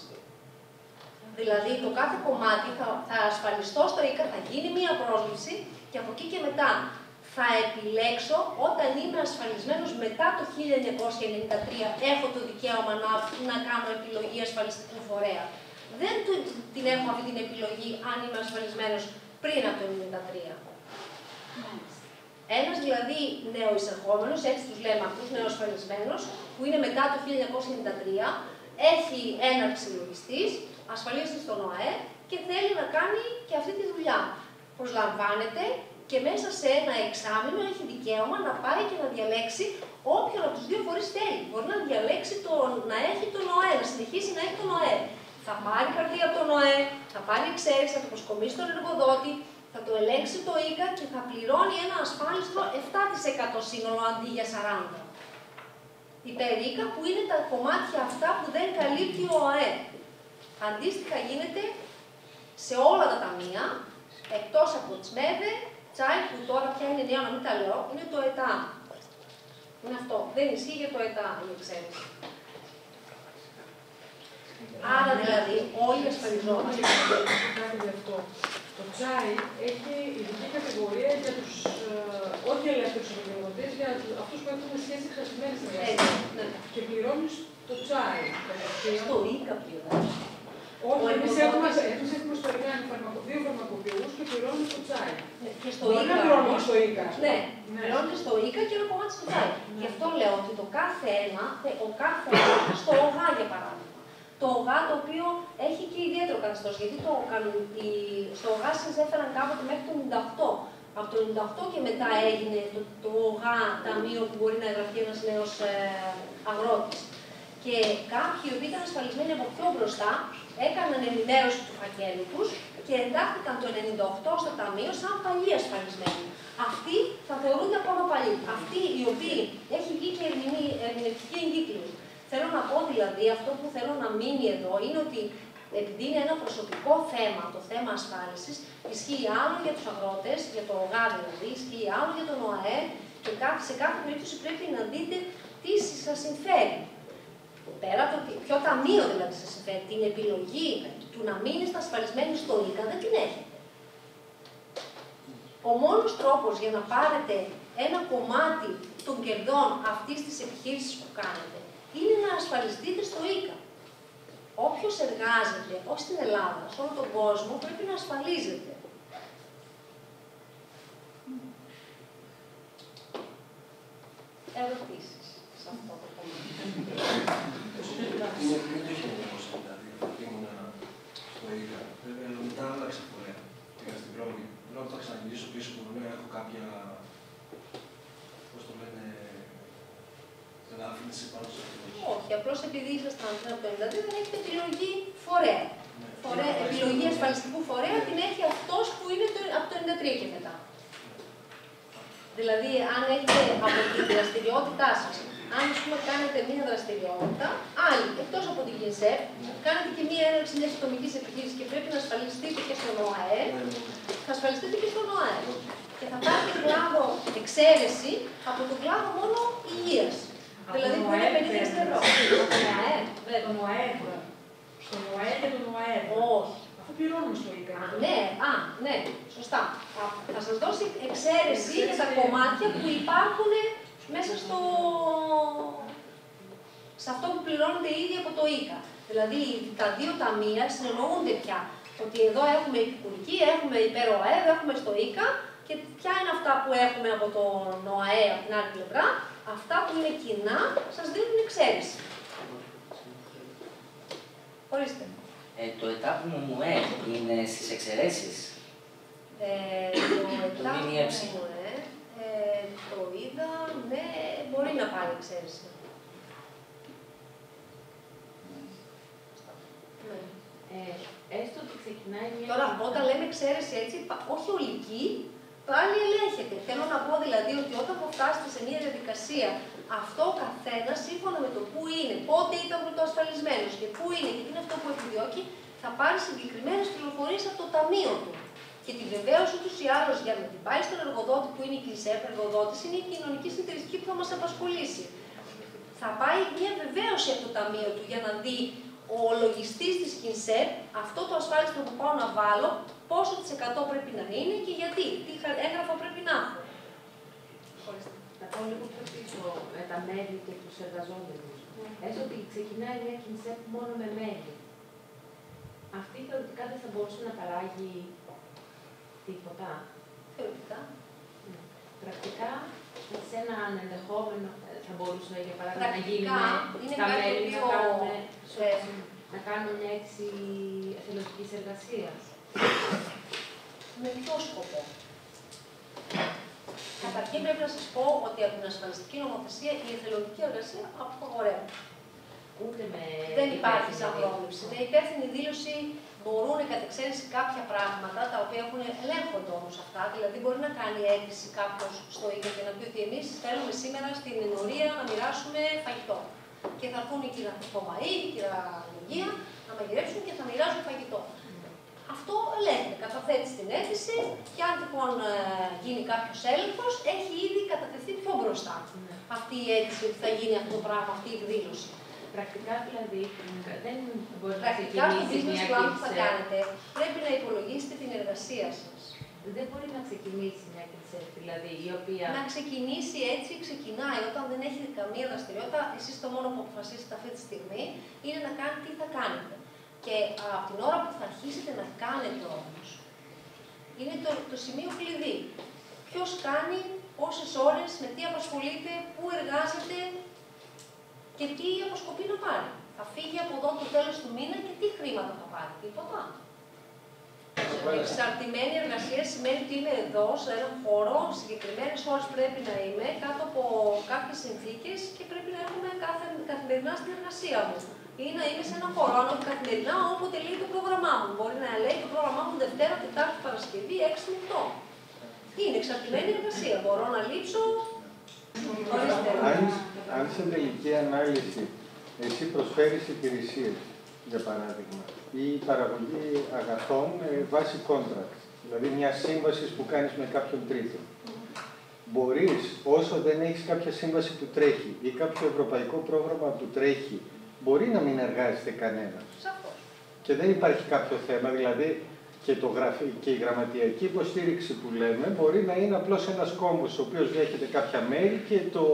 [SPEAKER 1] Δηλαδή, το κάθε κομμάτι θα, θα ασφαλιστώ στο ΙΚΑ, θα γίνει μία πρόσληψη και από εκεί και μετά θα επιλέξω όταν είμαι ασφαλισμένος μετά το 1993 έχω το δικαίωμα να, να κάνω επιλογή ασφαλιστικού φορέα. Δεν την έχω αυτή την επιλογή αν είμαι ασφαλισμένος πριν από το 1993. Ένας δηλαδή νεοεισερχόμενο, έτσι τους λέμε αυτούς, νεοασφαλισμένο, που είναι μετά το 1993, έχει έναρξη λογιστής, ασφαλίζεται στον ΟΑΕ και θέλει να κάνει και αυτή τη δουλειά. Προσλαμβάνεται και μέσα σε ένα εξάμεινο έχει δικαίωμα να πάει και να διαλέξει όποιον από τους δύο φορείς θέλει. Μπορεί να διαλέξει το, να έχει τον ΟΑΕ, να συνεχίσει να έχει τον ΟΑΕ. Θα πάρει καρτί από τον ΟΑΕ, θα πάρει εξαίρεση, θα το προσκομίσει τον εργοδότη, θα το ελέγξει το ΙΚΑ και θα πληρώνει ένα ασφάλιστρο 7% σύνολο αντί για 40%. Υπέρ ΙΚΑ που είναι τα κομμάτια αυτά που δεν καλύπτει ο ΟΑΕ. Αντίστοιχα γίνεται σε όλα τα ταμεία, εκτός από τις ΜΕΔΕ, τσάι που τώρα πια είναι νέο να μην τα λέω, είναι το ΕΤΑ. Είναι αυτό. Δεν ισχύει για το ΕΤΑ η εξαίρεση. Άρα δηλαδή όλοι ασφαλιζόμαστε.
[SPEAKER 6] Το τσάι έχει ειδική κατηγορία για τους ε, όχι ελεύθερους επαγγελματίες, για αυτούς που έχουν σχέση χασμένη συνεργασία.
[SPEAKER 1] Ναι.
[SPEAKER 6] Και πληρώνεις το τσάι.
[SPEAKER 1] Στο ΙΚΑ πληρώνεις.
[SPEAKER 6] Όχι, εμείς έχουμε, εμείς έχουμε στο ΙΚΑ δύο φαρμακοποιούς και πληρώνει το τσάι.
[SPEAKER 1] Ναι, και στο
[SPEAKER 6] Μπορεί να
[SPEAKER 1] ΙΚΑ
[SPEAKER 6] πληρώνουμε
[SPEAKER 1] όμως-
[SPEAKER 6] στο ΙΚΑ.
[SPEAKER 1] Ναι,
[SPEAKER 6] Ναι.
[SPEAKER 1] πληρώνει στο ΙΚΑ και ένα κομμάτι στο τσάι. Γι' αυτό λέω ότι το κάθε ένα, θε- ο κάθε ένα, στο ΟΓΑ για παράδειγμα. Το ΟΓΑ το οποίο έχει και ιδιαίτερο καθεστώς. Γιατί το, κανον- η- στο ΟΓΑ συνέφεραν κάποτε μέχρι το 98. Από το 98 και μετά έγινε το, το ΟΓΑ ταμείο που μπορεί να εγγραφεί ένας νέος ε, αγρότης. Και κάποιοι οι οποίοι ήταν ασφαλισμένοι από πιο μπροστά έκαναν ενημέρωση του φακέλου τους και εντάχθηκαν το 98 στο ταμείο σαν παλιοί ασφαλισμένοι. Αυτοί θα θεωρούνται ακόμα παλιοί. Αυτοί οι οποίοι έχει βγει και ερμηνεία- ερμηνευτική εγκύκλωση. Θέλω να πω δηλαδή, αυτό που θέλω να μείνει εδώ είναι ότι επειδή είναι ένα προσωπικό θέμα, το θέμα ασφάλισης, ισχύει άλλο για τους αγρότες, για το ΟΓΑ δηλαδή, ισχύει άλλο για τον ΟΑΕ και κάθε- σε κάθε περίπτωση πρέπει να δείτε τι σας συμφέρει. Πέρα από το τι- ποιο ταμείο δηλαδή σας συμφέρει, την επιλογή του να μείνετε ασφαλισμένοι στο ΙΚΑ δεν την έχετε. Ο μόνος τρόπος για να πάρετε ένα κομμάτι των κερδών αυτής της επιχείρησης που κάνετε είναι να ασφαλιστείτε στο ΙΚΑ. Όποιος εργάζεται, όχι στην Ελλάδα, σε όλο τον κόσμο, πρέπει να ασφαλίζεται. Ερωτήσεις σε αυτό το κομμάτι.
[SPEAKER 5] Είναι πριν το 1992, που ήμουν στο ΙΚΑ. Βέβαια, μετά άλλαξε φορέα. Πήγα στην Ρώμη. Λέω ότι θα ξαναγυρίσω πίσω που λέω έχω κάποια. Πώ το λένε. Ελάφρυνση πάνω σε αυτό.
[SPEAKER 1] Όχι, απλώ επειδή ήσασταν πριν από το 92 δεν έχετε επιλογή φορέα.
[SPEAKER 5] Ναι.
[SPEAKER 1] φορέα επιλογή ασφαλιστικού φορέα την έχει αυτός που είναι το, από το 93 και μετά. Δηλαδή, αν έχετε από τη δραστηριότητά σας, αν ας πούμε, κάνετε μία δραστηριότητα, άλλη εκτός από την ΓΕΣΕΠ, κάνετε και μία έναρξη μιας ατομικής επιχείρησης και πρέπει να ασφαλιστείτε και στον ΟΑΕ,
[SPEAKER 5] Ναι, ναι, ναι.
[SPEAKER 1] θα ασφαλιστείτε και στον ΟΑΕ. Και θα πάρετε κλάδο εξαίρεση από τον κλάδο μόνο υγείας.
[SPEAKER 6] Από
[SPEAKER 1] Δηλαδή,
[SPEAKER 6] τον
[SPEAKER 1] που είναι
[SPEAKER 6] ΟΑΕ
[SPEAKER 1] 50 ευρώ.
[SPEAKER 6] Παίρνετε.
[SPEAKER 1] Από τον ΟΑΕ, βέβαια.
[SPEAKER 6] Τον ΟΑΕΔ. Στον ΟΑΕΔ και τον ΟΑΕΔ.
[SPEAKER 1] Όχι.
[SPEAKER 6] Αφού πληρώνουμε στο ΙΚΑ.
[SPEAKER 1] Ναι, α, ναι, σωστά. Α, Θα σας δώσει εξαίρεση για τα κομμάτια που υπάρχουν μέσα στο... σε αυτό που πληρώνεται ήδη από το ΙΚΑ. Δηλαδή, τα δύο ταμεία συνεννοούνται πια. Ότι εδώ έχουμε επικουρική, έχουμε υπέρ ΟΑΕΔ, έχουμε στο ΙΚΑ και ποια είναι αυτά που έχουμε από τον ΟΑΕ από την άλλη πλευρά. Αυτά που είναι κοινά σας δίνουν εξαίρεση. Ορίστε.
[SPEAKER 7] Ε, το ετάπημα μου ε, είναι στις εξαιρέσεις.
[SPEAKER 1] Ε, το
[SPEAKER 7] Το ΜΜΕ.
[SPEAKER 1] ετάπημα, ε, ε, το είδα, ναι, μπορεί να πάρει εξαίρεση. Ναι.
[SPEAKER 8] Ε, έστω ότι ξεκινάει μια.
[SPEAKER 1] Τώρα, όταν λέμε εξαίρεση έτσι, πα- όχι ολική, πάλι ελέγχεται. Θέλω να πω δηλαδή ότι όταν θα φτάσετε σε μια διαδικασία, αυτό ο καθένας σύμφωνα με το πού είναι, πότε ήταν πρωτοασφαλισμένος και πού είναι και τι είναι αυτό που επιδιώκει, θα πάρει συγκεκριμένες πληροφορίες από το ταμείο του. Και τη βεβαίωση ούτω ή άλλως για να την πάει στον εργοδότη που είναι η ΚΙΣΕΠ, εργοδότης είναι η κοινωνική συντηρητική που θα μας απασχολήσει. Θα πάει μια βεβαίωση από το ταμείο του για να δει ο λογιστής της ΚΙΝΣΕΠ αυτό το ασφάλιστρο που πάω να βάλω, πόσο τη εκατό πρέπει να είναι και γιατί, τι έγγραφα πρέπει να έχω.
[SPEAKER 8] Να πω λίγο πιο πίσω με τα μέλη και τους εργαζόμενους. Έστω ότι ξεκινάει μια ΚΙΝΣΕΠ μόνο με μέλη. Αυτή θεωρητικά δεν θα μπορούσε να παράγει τίποτα.
[SPEAKER 1] Θεωρητικά.
[SPEAKER 8] Πρακτικά, σε έναν ενδεχόμενο θα μπορούσε για παράδειγμα να γίνει
[SPEAKER 1] Πρακτικά, είναι
[SPEAKER 8] τα
[SPEAKER 1] κάτι
[SPEAKER 8] μέλη
[SPEAKER 1] το
[SPEAKER 8] να
[SPEAKER 1] οποίο,
[SPEAKER 8] κάνουν,
[SPEAKER 1] ε,
[SPEAKER 8] να κάνουν μια έξι εθελοντικής εργασίας.
[SPEAKER 1] Με ποιο σκοπό; Καταρχήν πρέπει να σας πω ότι από την ασφαλιστική νομοθεσία η εθελοντική εργασία απαγορεύεται.
[SPEAKER 8] Ούτε με...
[SPEAKER 1] Δεν υπάρχει σαν
[SPEAKER 8] υπεύθυνη
[SPEAKER 1] πρόβλεψη. Με υπεύθυνη δήλωση μπορούν κατ' εξαίρεση κάποια πράγματα τα οποία έχουν ελέγχονται όμως αυτά. Δηλαδή, μπορεί να κάνει αίτηση κάποιος στο ίδιο και να πει ότι εμείς θέλουμε σήμερα στην ενορία να μοιράσουμε φαγητό. Και θα έρθουν η κυρία Θωμαή, η κυρία Λογία να μαγειρέψουν και θα μοιράζουν φαγητό. Αυτό ελέγχεται, καταθέτει την αίτηση και αν τυχόν ε, γίνει κάποιος έλεγχος, έχει ήδη κατατεθεί πιο μπροστά αυτή η αίτηση ότι θα γίνει αυτό το πράγμα, αυτή η εκδήλωση.
[SPEAKER 8] Πρακτικά δηλαδή δεν μπορεί να
[SPEAKER 1] Πρακτικά στο
[SPEAKER 8] ξεκινήσει
[SPEAKER 1] business
[SPEAKER 8] μια
[SPEAKER 1] plan που θα
[SPEAKER 8] κίνηση.
[SPEAKER 1] κάνετε πρέπει να υπολογίσετε την εργασία σας.
[SPEAKER 8] Δεν μπορεί να ξεκινήσει μια κίνηση, δηλαδή η οποία...
[SPEAKER 1] Να ξεκινήσει έτσι, ξεκινάει όταν δεν έχει καμία δραστηριότητα. Εσείς το μόνο που αποφασίσετε αυτή τη στιγμή είναι να κάνετε τι θα κάνετε. Και από την ώρα που θα αρχίσετε να κάνετε όμως, είναι το, το σημείο κλειδί. Ποιος κάνει, πόσε ώρες, με τι απασχολείται, πού εργάζεται και τι αποσκοπεί να πάρει. Θα φύγει από εδώ το τέλος του μήνα και τι χρήματα θα πάρει, τίποτα. Εξαρτημένη εργασία σημαίνει ότι είμαι εδώ, σε έναν χώρο, συγκεκριμένες ώρες πρέπει να είμαι, κάτω από κάποιες συνθήκες και πρέπει να έχουμε κάθε, καθημερινά στην εργασία μου. Ή να είμαι σε έναν χώρο, αν όχι καθημερινά, όποτε λέει το πρόγραμμά μου. Μπορεί να λέει το πρόγραμμά μου Δευτέρα, Τετάρτη, Παρασκευή, 6 με 8. Είναι εξαρτημένη εργασία. Μπορώ να λείψω. Ορίστε.
[SPEAKER 4] Αν, αν σε τελική ανάλυση εσύ προσφέρεις υπηρεσίες, για παράδειγμα, ή παραγωγή αγαθών ε, βάσει contract, δηλαδή μια σύμβαση που κάνεις με κάποιον τρίτο. Μπορείς, όσο δεν έχεις κάποια σύμβαση που τρέχει ή κάποιο ευρωπαϊκό πρόγραμμα που τρέχει, μπορεί να μην εργάζεται κανένας.
[SPEAKER 1] Σαφώς.
[SPEAKER 4] Και δεν υπάρχει κάποιο θέμα, δηλαδή και, το γραφή, και η γραμματιακή υποστήριξη που λέμε μπορεί να είναι απλώς ένας κόμβος ο οποίος δέχεται κάποια μέρη και το,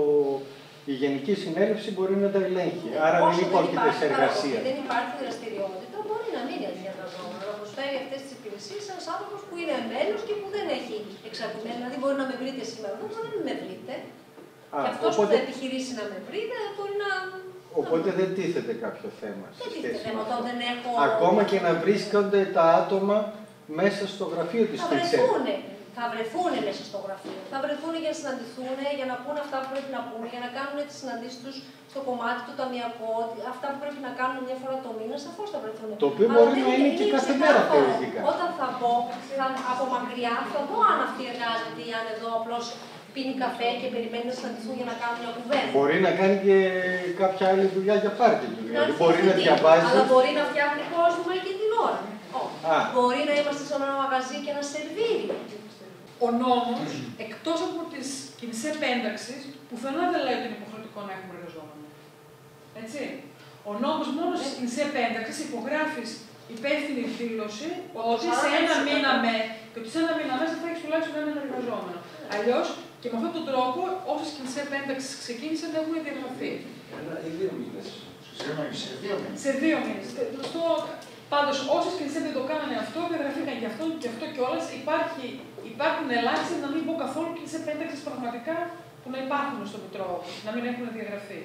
[SPEAKER 4] η Γενική Συνέλευση μπορεί να τα ελέγχει. Άρα
[SPEAKER 1] Όσο
[SPEAKER 4] δεν υπόκειται
[SPEAKER 1] υπάρχει
[SPEAKER 4] σε εργασία.
[SPEAKER 1] παραγωγή, Δεν υπάρχει δραστηριότητα, μπορεί να μην έχει εργαζόμενο. Να προσφέρει αυτές τις υπηρεσίες ένας άνθρωπος που είναι μέλος και που δεν έχει εξαρτημένη. Δηλαδή, μπορεί να με βρείτε σήμερα εδώ, αλλά δεν με βρείτε.
[SPEAKER 4] Α,
[SPEAKER 1] και αυτός που
[SPEAKER 4] οπότε,
[SPEAKER 1] θα επιχειρήσει να με βρείτε μπορεί να.
[SPEAKER 4] Οπότε δεν τίθεται κάποιο θέμα σε
[SPEAKER 1] Δεν
[SPEAKER 4] σχέση
[SPEAKER 1] τίθεται
[SPEAKER 4] με
[SPEAKER 1] θέμα
[SPEAKER 4] αυτό.
[SPEAKER 1] όταν δεν έχω.
[SPEAKER 4] Ακόμα και να βρίσκονται τα άτομα μέσα στο γραφείο της
[SPEAKER 1] Θα
[SPEAKER 4] ΚΙΣΕ.
[SPEAKER 1] βρεθούν, θα βρεθούν μέσα στο γραφείο. Θα βρεθούν για να συναντηθούν, για να πούνε αυτά που πρέπει να πούνε, για να κάνουν τις συναντήσεις τους στο κομμάτι του ταμιακό, αυτά που πρέπει να κάνουν μια φορά το μήνα, σαφώς θα βρεθούν.
[SPEAKER 4] Το οποίο
[SPEAKER 1] Αλλά
[SPEAKER 4] μπορεί
[SPEAKER 1] δεν
[SPEAKER 4] να είναι και κάθε μέρα
[SPEAKER 1] ξεκάθαρο.
[SPEAKER 4] θεωρητικά.
[SPEAKER 1] Όταν θα πω, θα, από μακριά θα δω αν αυτή εργάζεται ή αν εδώ απλώς πίνει καφέ και περιμένει να συναντηθούν για να κάνουν μια κουβέντα.
[SPEAKER 4] Μπορεί να κάνει και κάποια άλλη δουλειά για πάρτι του. Δηλαδή
[SPEAKER 1] Να
[SPEAKER 4] μπορεί να
[SPEAKER 1] διευθυνθεί,
[SPEAKER 4] διαβάζει.
[SPEAKER 1] Αλλά μπορεί να φτιάχνει κόσμο εκεί την ώρα. Όχι.
[SPEAKER 4] Α.
[SPEAKER 1] Μπορεί να είμαστε σε ένα μαγαζί και να σερβίρει.
[SPEAKER 6] Ο νόμος, εκτός από τις κοινές επένταξεις, πουθενά δεν λέει ότι είναι υποχρεωτικό να έχουμε εργαζόμενο. Έτσι. Ο νόμος μόνος στις κοινές επένταξεις υπογράφεις υπεύθυνη δήλωση ότι σε ένα
[SPEAKER 1] 40%.
[SPEAKER 6] μήνα με και ότι σε ένα μήνα μέσα θα έχεις τουλάχιστον έναν εργαζόμενο. Αλλιώς και με αυτόν τον τρόπο, όσε κοινέ επένταξει ξεκίνησαν έχουν διαγραφεί.
[SPEAKER 5] Ένα ή δύο μήνες.
[SPEAKER 6] Σε δύο μήνες. Πάντως, όσε κοινέ δεν το κάνανε αυτό, διαγραφήκαν και αυτό και αυτό κιόλας. Υπάρχουν ελάχιστοι, να μην πω καθόλου κοινέ επένταξει πραγματικά που να υπάρχουν στο Μητρό, να μην έχουν διαγραφεί.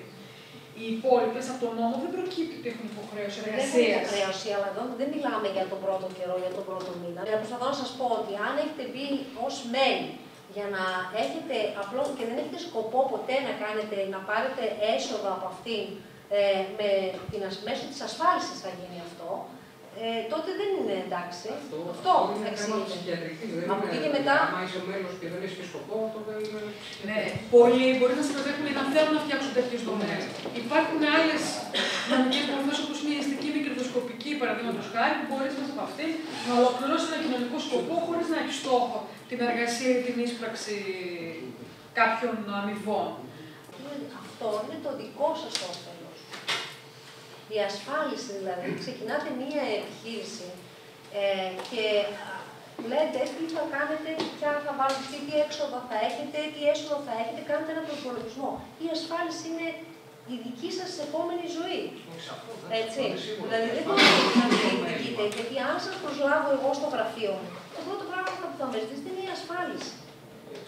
[SPEAKER 6] Οι υπόλοιπες από τον νόμο δεν προκύπτει ότι έχουν υποχρέωση
[SPEAKER 1] Δεν είναι
[SPEAKER 6] εργασίας.
[SPEAKER 1] υποχρέωση, αλλά εδώ δεν μιλάμε για τον πρώτο καιρό, για τον πρώτο μήνα. Για προσπαθώ να σας πω ότι αν έχετε μπει ως μέλη για να έχετε απλό και δεν έχετε σκοπό ποτέ να κάνετε, να πάρετε έσοδα από αυτήν, ε, με την, ασ- μέσω της ασφάλισης θα γίνει αυτό, ε, τότε δεν είναι εντάξει.
[SPEAKER 9] Αυτό,
[SPEAKER 1] αυτό
[SPEAKER 9] είναι θέμα ψυχιατρικής. Δεν
[SPEAKER 1] Από εκεί
[SPEAKER 9] είναι,
[SPEAKER 1] και μετά.
[SPEAKER 9] Αν είσαι μέλος και δεν έχεις σκοπό, τότε είναι.
[SPEAKER 6] Ναι, πολλοί μπορεί να συμμετέχουν ή να θέλουν να φτιάξουν τέτοιες δομέ. Υπάρχουν άλλες νομικές μορφές όπως είναι η αισθητική μικροσκοπική, παραδείγματος χάρη, που μπορείς μέσα από αυτή να ολοκληρώσεις ένα κοινωνικό σκοπό χωρίς να έχεις στόχο την εργασία ή την ίσπραξη κάποιων αμοιβών.
[SPEAKER 1] Αυτό είναι το δικό σας όφελο. Η ασφάλιση δηλαδή. Ξεκινάτε μία επιχείρηση ε, και λέτε τι θα κάνετε, ποια θα βάλετε, τι έξοδα θα έχετε, τι έσοδα θα έχετε, κάνετε ένα προπολογισμό. Η ασφάλιση είναι η δική σας επόμενη ζωή. Έτσι. Δηλαδή δεν μπορείτε να διεκδικείτε, γιατί αν σας προσλάβω εγώ στο γραφείο μου, το πρώτο πράγμα που θα με ζητήσετε είναι η ασφάλιση.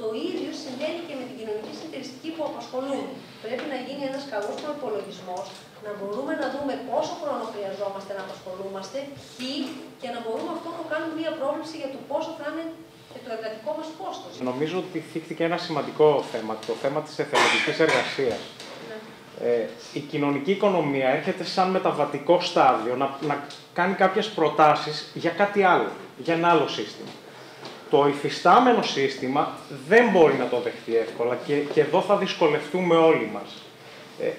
[SPEAKER 1] Το ίδιο συμβαίνει και με την κοινωνική συντηρητική που απασχολούν. Πρέπει να γίνει ένας καλός προπολογισμός, να μπορούμε να δούμε πόσο χρόνο χρειαζόμαστε να απασχολούμαστε, ποιοι, και να μπορούμε αυτό να κάνουμε μία πρόβλεψη για το πόσο θα είναι και το εργατικό μας κόστος.
[SPEAKER 10] Νομίζω ότι θίχτηκε ένα σημαντικό θέμα, το θέμα της εθελοντικής εργασίας.
[SPEAKER 1] Ναι.
[SPEAKER 10] Ε, η κοινωνική οικονομία έρχεται σαν μεταβατικό στάδιο να, να κάνει κάποιες προτάσεις για κάτι άλλο, για ένα άλλο σύστημα το υφιστάμενο σύστημα δεν μπορεί να το δεχτεί εύκολα και, και εδώ θα δυσκολευτούμε όλοι μας. Ε,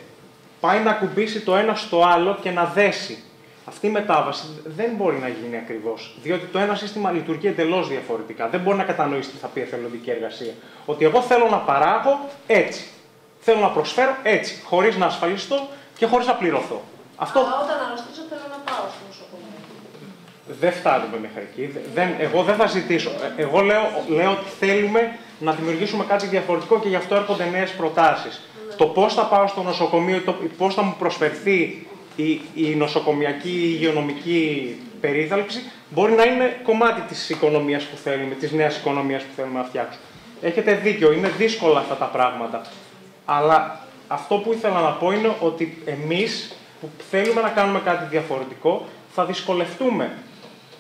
[SPEAKER 10] πάει να κουμπίσει το ένα στο άλλο και να δέσει. Αυτή η μετάβαση δεν μπορεί να γίνει ακριβώς. Διότι το ένα σύστημα λειτουργεί εντελώς διαφορετικά. Δεν μπορεί να κατανοήσει τι θα πει εθελοντική εργασία. Ότι εγώ θέλω να παράγω έτσι. Θέλω να προσφέρω έτσι. Χωρίς να ασφαλιστώ και χωρίς να πληρωθώ.
[SPEAKER 1] Αυτό... Αλλά όταν αρρωστήσω θέλω να πάω στο νοσοκομείο
[SPEAKER 10] δεν φτάνουμε μέχρι εκεί. Δεν, εγώ δεν θα ζητήσω. Ε, εγώ λέω, λέω ότι θέλουμε να δημιουργήσουμε κάτι διαφορετικό και γι' αυτό έρχονται νέες προτάσεις. Ναι. Το πώς θα πάω στο νοσοκομείο, πώς θα μου προσφερθεί η, η νοσοκομιακή η υγειονομική περίθαλψη μπορεί να είναι κομμάτι της οικονομίας που θέλουμε, της νέας οικονομίας που θέλουμε να φτιάξουμε. Έχετε δίκιο, είναι δύσκολα αυτά τα πράγματα. Αλλά αυτό που ήθελα να πω είναι ότι εμείς που θέλουμε να κάνουμε κάτι διαφορετικό, θα δυσκολευτούμε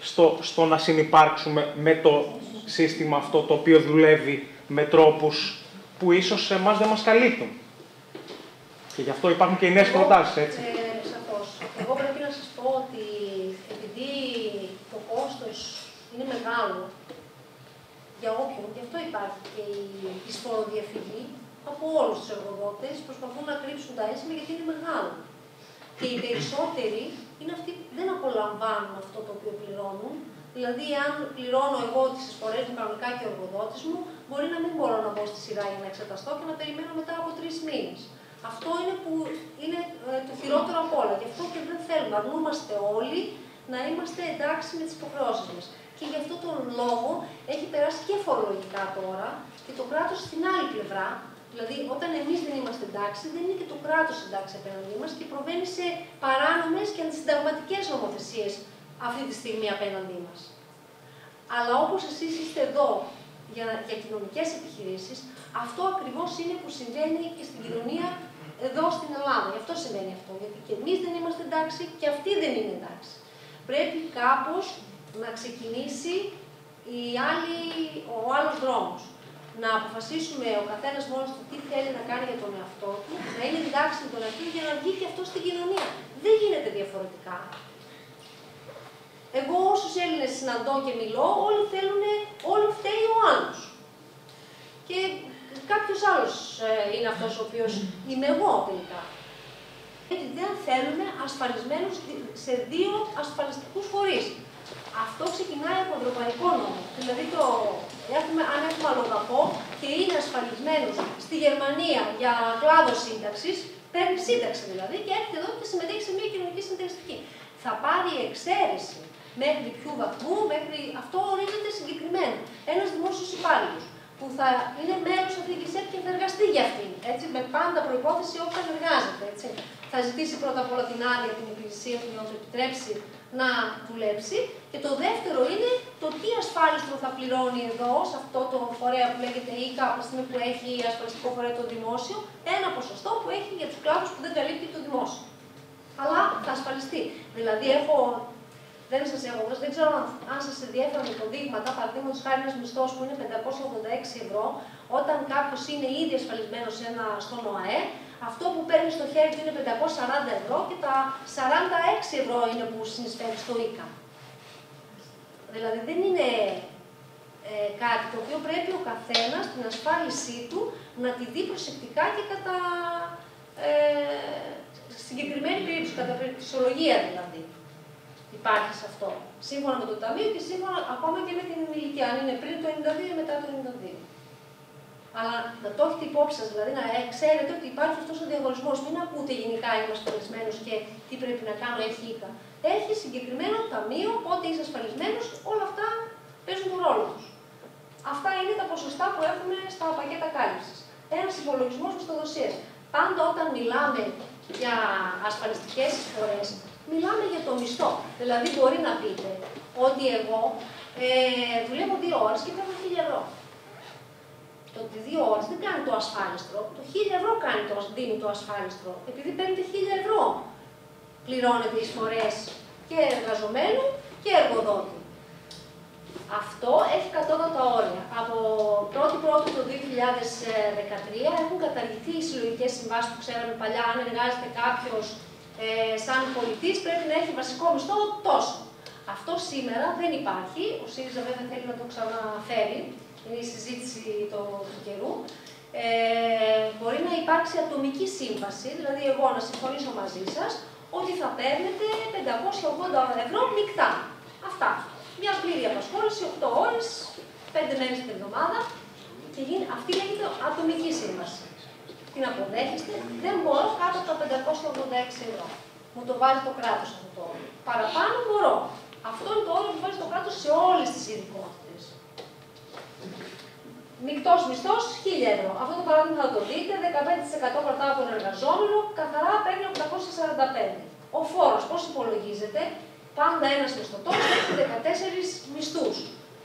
[SPEAKER 10] στο, στο να συνεπάρξουμε με το σύστημα αυτό το οποίο δουλεύει με τρόπους που ίσως σε εμάς δεν μας καλύπτουν. Και γι' αυτό υπάρχουν και οι νέες προτάσεις, έτσι.
[SPEAKER 1] Ε, σαφώς. Εγώ πρέπει να σας πω ότι επειδή το κόστος είναι μεγάλο για όποιον, γι' αυτό υπάρχει και η, η σφοροδιαφυγή από όλους τους εργοδότες, προσπαθούν να κρύψουν τα έσημα γιατί είναι μεγάλο. Και οι περισσότεροι είναι αυτοί που δεν απολαμβάνουν αυτό το οποίο πληρώνουν. Δηλαδή, αν πληρώνω εγώ τις εισφορές μου κανονικά και ο εργοδότης μου, μπορεί να μην μπορώ να μπω στη σειρά για να εξεταστώ και να περιμένω μετά από τρεις μήνες. Αυτό είναι που είναι ε, το χειρότερο από όλα. Γι' αυτό και δεν θέλουμε. Αρνούμαστε όλοι να είμαστε εντάξει με τις υποχρεώσεις μας. Και γι' αυτό τον λόγο έχει περάσει και φορολογικά τώρα και το κράτος στην άλλη πλευρά Δηλαδή, όταν εμείς δεν είμαστε εντάξει, δεν είναι και το κράτος εντάξει απέναντί μας και προβαίνει σε παράνομες και αντισυνταγματικές νομοθεσίες αυτή τη στιγμή απέναντί μας. Αλλά όπως εσείς είστε εδώ για, για κοινωνικές επιχειρήσεις, αυτό ακριβώς είναι που συμβαίνει και στην κοινωνία εδώ στην Ελλάδα. Γι' αυτό συμβαίνει αυτό. Γιατί και εμείς δεν είμαστε εντάξει και αυτοί δεν είναι εντάξει. Πρέπει κάπως να ξεκινήσει η άλλη, ο άλλος δρόμος να αποφασίσουμε ο καθένας μόνος του τι θέλει να κάνει για τον εαυτό του, να είναι εντάξει με τον εαυτό για να βγει και αυτός στην κοινωνία. Δεν γίνεται διαφορετικά. Εγώ όσους Έλληνες συναντώ και μιλώ, όλοι θέλουν, όλοι φταίει ο άλλος. Και κάποιος άλλος ε, είναι αυτός ο οποίος είμαι εγώ τελικά. Γιατί δεν θέλουμε ασφαλισμένους σε δύο ασφαλιστικούς φορείς. Αυτό ξεκινάει από ευρωπαϊκό νόμο. Δηλαδή, το, έχουμε, αν έχουμε αλλοδαπό και είναι ασφαλισμένος στη Γερμανία για κλάδο σύνταξης, παίρνει σύνταξη δηλαδή και έρχεται εδώ και συμμετέχει σε μια κοινωνική συντελεστική. Θα πάρει εξαίρεση μέχρι ποιου βαθμού, μέχρι αυτό ορίζεται συγκεκριμένα. Ένας δημόσιος υπάλληλος που θα είναι μέρο αυτή τη ΕΠ και θα εργαστεί για αυτήν. Έτσι, με πάντα προπόθεση όταν εργάζεται. Έτσι. Θα ζητήσει πρώτα απ' όλα την άδεια την υπηρεσία που να του επιτρέψει να δουλέψει. Και το δεύτερο είναι το τι ασφάλιστρο θα πληρώνει εδώ, σε αυτό το φορέα που λέγεται ΙΚΑ, από τη στιγμή που έχει ασφαλιστικό φορέα το δημόσιο, ένα ποσοστό που έχει για τους κλάδους που δεν καλύπτει το δημόσιο. Αλλά θα ασφαλιστεί. Δηλαδή, έχω, δεν σας έχω δώσει, δεν ξέρω αν σας ενδιαφέρουν υποδείγματα, παραδείγματος χάρη ένας μισθός που είναι 586 ευρώ, όταν κάποιος είναι ήδη ασφαλισμένος στον ΟΑΕ, αυτό που παίρνεις στο χέρι του είναι 540 ευρώ και τα 46 ευρώ είναι που συνεισφέρεις στο ΙΚΑ. Δηλαδή δεν είναι ε, κάτι το οποίο πρέπει ο καθένας την ασφάλισή του να τη δει προσεκτικά και κατά ε, συγκεκριμένη περίπτωση, κατά φυσιολογία δηλαδή. Υπάρχει σε αυτό. Σύμφωνα με το Ταμείο και σύμφωνα ακόμα και με την ηλικία, αν είναι πριν το 92 ή μετά το 92. Αλλά να το έχετε υπόψη σας, δηλαδή να ξέρετε ότι υπάρχει αυτός ο διαγωνισμό. Μην ακούτε γενικά είμαι ασφαλισμένο και τι πρέπει να κάνω, έχει ήττα. Έχει συγκεκριμένο ταμείο, πότε είσαι ασφαλισμένος, όλα αυτά παίζουν τον ρόλο τους. Αυτά είναι τα ποσοστά που έχουμε στα πακέτα κάλυψης. Ένας υπολογισμός μισθοδοσίας. Πάντα όταν μιλάμε για ασφαλιστικές εισφορές, μιλάμε για το μισθό. Δηλαδή, μπορεί να πείτε ότι εγώ ε, δουλεύω δύο ώρες και παίρνω χίλια ευρώ. Το ότι δύο ώρες δεν κάνει το ασφάλιστρο, το χίλια ευρώ κάνει το, δίνει το ασφάλιστρο. Επειδή παίρνετε χίλια ευρώ, πληρώνετε εισφορέ και εργαζομένου και εργοδότη. Αυτό έχει κατώτατα όρια. Από 1η Πρώτη το 2013 έχουν καταργηθεί οι συλλογικές συμβάσεις που ξέραμε παλιά. Αν εργάζεται κάποιος ε, σαν πολιτής, πρέπει να έχει βασικό μισθό τόσο. Αυτό σήμερα δεν υπάρχει. Ο ΣΥΡΙΖΑ βέβαια θέλει να το ξαναφέρει. Είναι η συζήτηση του καιρού. Ε, μπορεί να υπάρξει ατομική σύμβαση, δηλαδή εγώ να συμφωνήσω μαζί σας ότι θα παίρνετε 580 ευρώ μεικτά. Αυτά μια πλήρη απασχόληση, 8 ώρες, 5 μέρες την εβδομάδα. Και γίνει, αυτή λέγεται ατομική σύμβαση. Την αποδέχεστε, δεν μπορώ κάτω από τα 586 ευρώ. Μου το βάζει το κράτος αυτό το όριο. Παραπάνω μπορώ. Αυτό είναι το όριο που βάζει το κράτος σε όλες τις ειδικότητες. Μεικτό μισθός 1000 ευρώ. Αυτό το παράδειγμα θα το δείτε. 15% κρατάω από τον εργαζόμενο, καθαρά παίρνει 845. Ο φόρος πώς υπολογίζεται, Πάντα ένας μισθωτό έχει 14 μισθούς.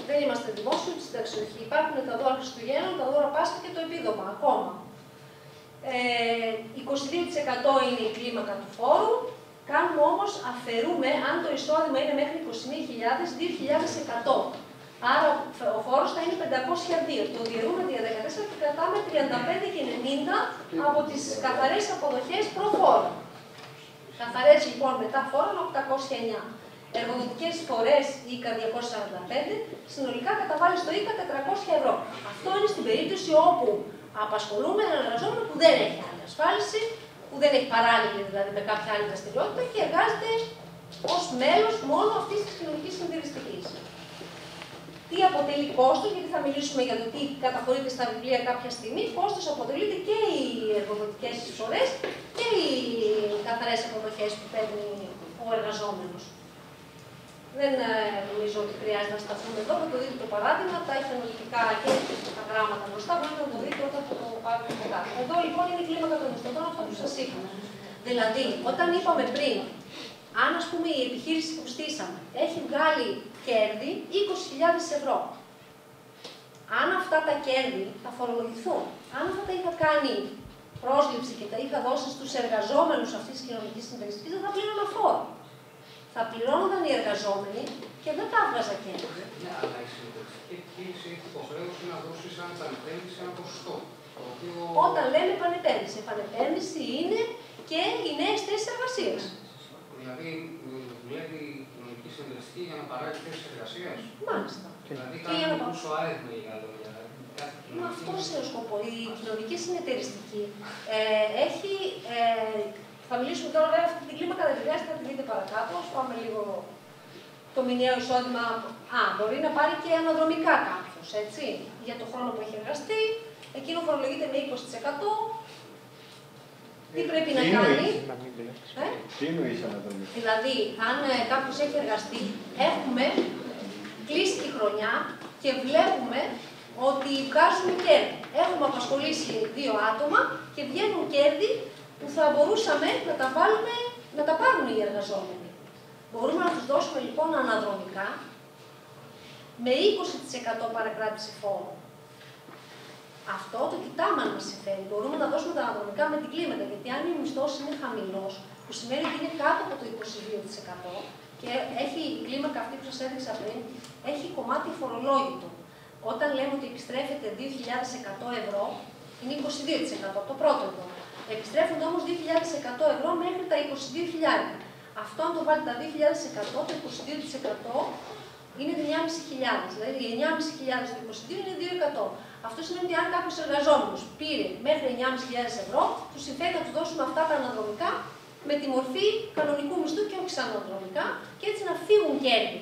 [SPEAKER 1] Δεν είμαστε δημόσιο τη συνταξιοχή. Υπάρχουν τα δώρα Χριστουγέννων, τα δώρα Πάσχα και το επίδομα ακόμα. Ε, 22% είναι η κλίμακα του φόρου. Κάνουμε όμως, αφαιρούμε, αν το εισόδημα είναι μέχρι 21.000, 2.100. Άρα ο φόρο θα είναι 502. Το διαιρούμε δια 14 και κρατάμε 35 και 90 από τις καθαρές αποδοχές προφόρων. Καθαρές λοιπόν μετά φόρων 809. Εργοδοτικές φορές ΙΚΑ 245, συνολικά καταβάλει στο ΙΚΑ 400 ευρώ. Αυτό είναι στην περίπτωση όπου απασχολούμε έναν εργαζόμενο που δεν έχει άλλη ασφάλιση, που δεν έχει παράλληλη δηλαδή με κάποια άλλη δραστηριότητα και εργάζεται ως μέλος μόνο αυτής της κοινωνικής συντηρητικής. Τι αποτελεί κόστος, γιατί θα μιλήσουμε για το τι καταχωρείται στα βιβλία κάποια στιγμή. Κόστος αποτελείται και οι εργοδοτικές εισφορές και οι καθαρές αποδοχές που παίρνει ο εργαζόμενος. Δεν ε, νομίζω ότι χρειάζεται να σταθούμε εδώ. Θα το δείτε το παράδειγμα, τα ηχθενοτικά και τα γράμματα μπροστά. Μπορείτε να το δείτε όταν θα το πάρουμε από κάτω. Εδώ λοιπόν είναι η κλίμακα των μισθωτών, αυτό που σας είπα. Δηλαδή, όταν είπαμε πριν, αν ας πούμε η επιχείρηση που στήσαμε έχει βγάλει κέρδη 20.000 ευρώ, αν αυτά τα κέρδη θα φορολογηθούν, αν αυτά τα είχα κάνει πρόσληψη και τα είχα δώσει στους εργαζόμενους αυτής της κοινωνικής συνταγής, δεν θα πλήρωνα φόρο θα πληρώνονταν οι εργαζόμενοι και δεν τα έβγαζα κέρδη.
[SPEAKER 9] Ναι, αλλά η συνεταιριστική επιχείρηση έχει υποχρέωση να δώσει σαν πανεπένδυση ένα ποσοστό. Οποίο...
[SPEAKER 1] Όταν λέμε πανεπένδυση, πανεπένδυση είναι και οι νέες θέσεις εργασίας.
[SPEAKER 9] Δηλαδή, δουλεύει η κοινωνική συνεταιριστική για να παράγει θέσεις εργασίας.
[SPEAKER 1] Μάλιστα.
[SPEAKER 9] Δηλαδή, κάνει πόσο ΑΕΔ με λίγα λόγια.
[SPEAKER 1] Μα αυτό είναι ο σκοπός. Η κοινωνική συνεταιριστική ε, έχει ε, θα μιλήσουμε τώρα βέβαια αυτή την κλίμακα, δεν χρειάζεται να τη δείτε παρακάτω. Α πάμε λίγο το μηνιαίο εισόδημα. Α, μπορεί να πάρει και αναδρομικά κάποιος, έτσι, για το χρόνο που έχει εργαστεί. Εκείνο φορολογείται με 20%. Τι ε, πρέπει να κάνει;
[SPEAKER 4] Ε; Τι εννοείς αναδρομικά.
[SPEAKER 1] Δηλαδή, αν ε, κάποιος έχει εργαστεί, έχουμε κλείσει τη χρονιά και βλέπουμε ότι βγάζουμε κέρδη. Έχουμε απασχολήσει δύο άτομα και βγαίνουν κέρδη που θα μπορούσαμε να τα, βάλουμε, να τα πάρουν οι εργαζόμενοι. Μπορούμε να τους δώσουμε λοιπόν αναδρομικά με 20% παρακράτηση φόρου. Αυτό το κοιτάμε αν μας συμφέρει. Μπορούμε να δώσουμε τα αναδρομικά με την κλίμακα. Γιατί αν ο μισθός είναι χαμηλός, που σημαίνει ότι είναι κάτω από το 22% και έχει η κλίμακα αυτή που σας έδειξα πριν, έχει κομμάτι φορολόγητο. Όταν λέμε ότι επιστρέφεται 2.100 ευρώ, είναι 22% το πρώτο εδώ. Επιστρέφονται όμως 2.100 ευρώ μέχρι τα 22.000. Αυτό αν το βάλετε τα 2.100, το 22% είναι 9.500. Δηλαδή 9.500 το 22 είναι 2%. Αυτό σημαίνει ότι αν κάποιος εργαζόμενος πήρε μέχρι 9.500 ευρώ, του συμφέρει να του δώσουμε αυτά τα αναδρομικά με τη μορφή κανονικού μισθού και όχι σαν αναδρομικά και έτσι να φύγουν κέρδη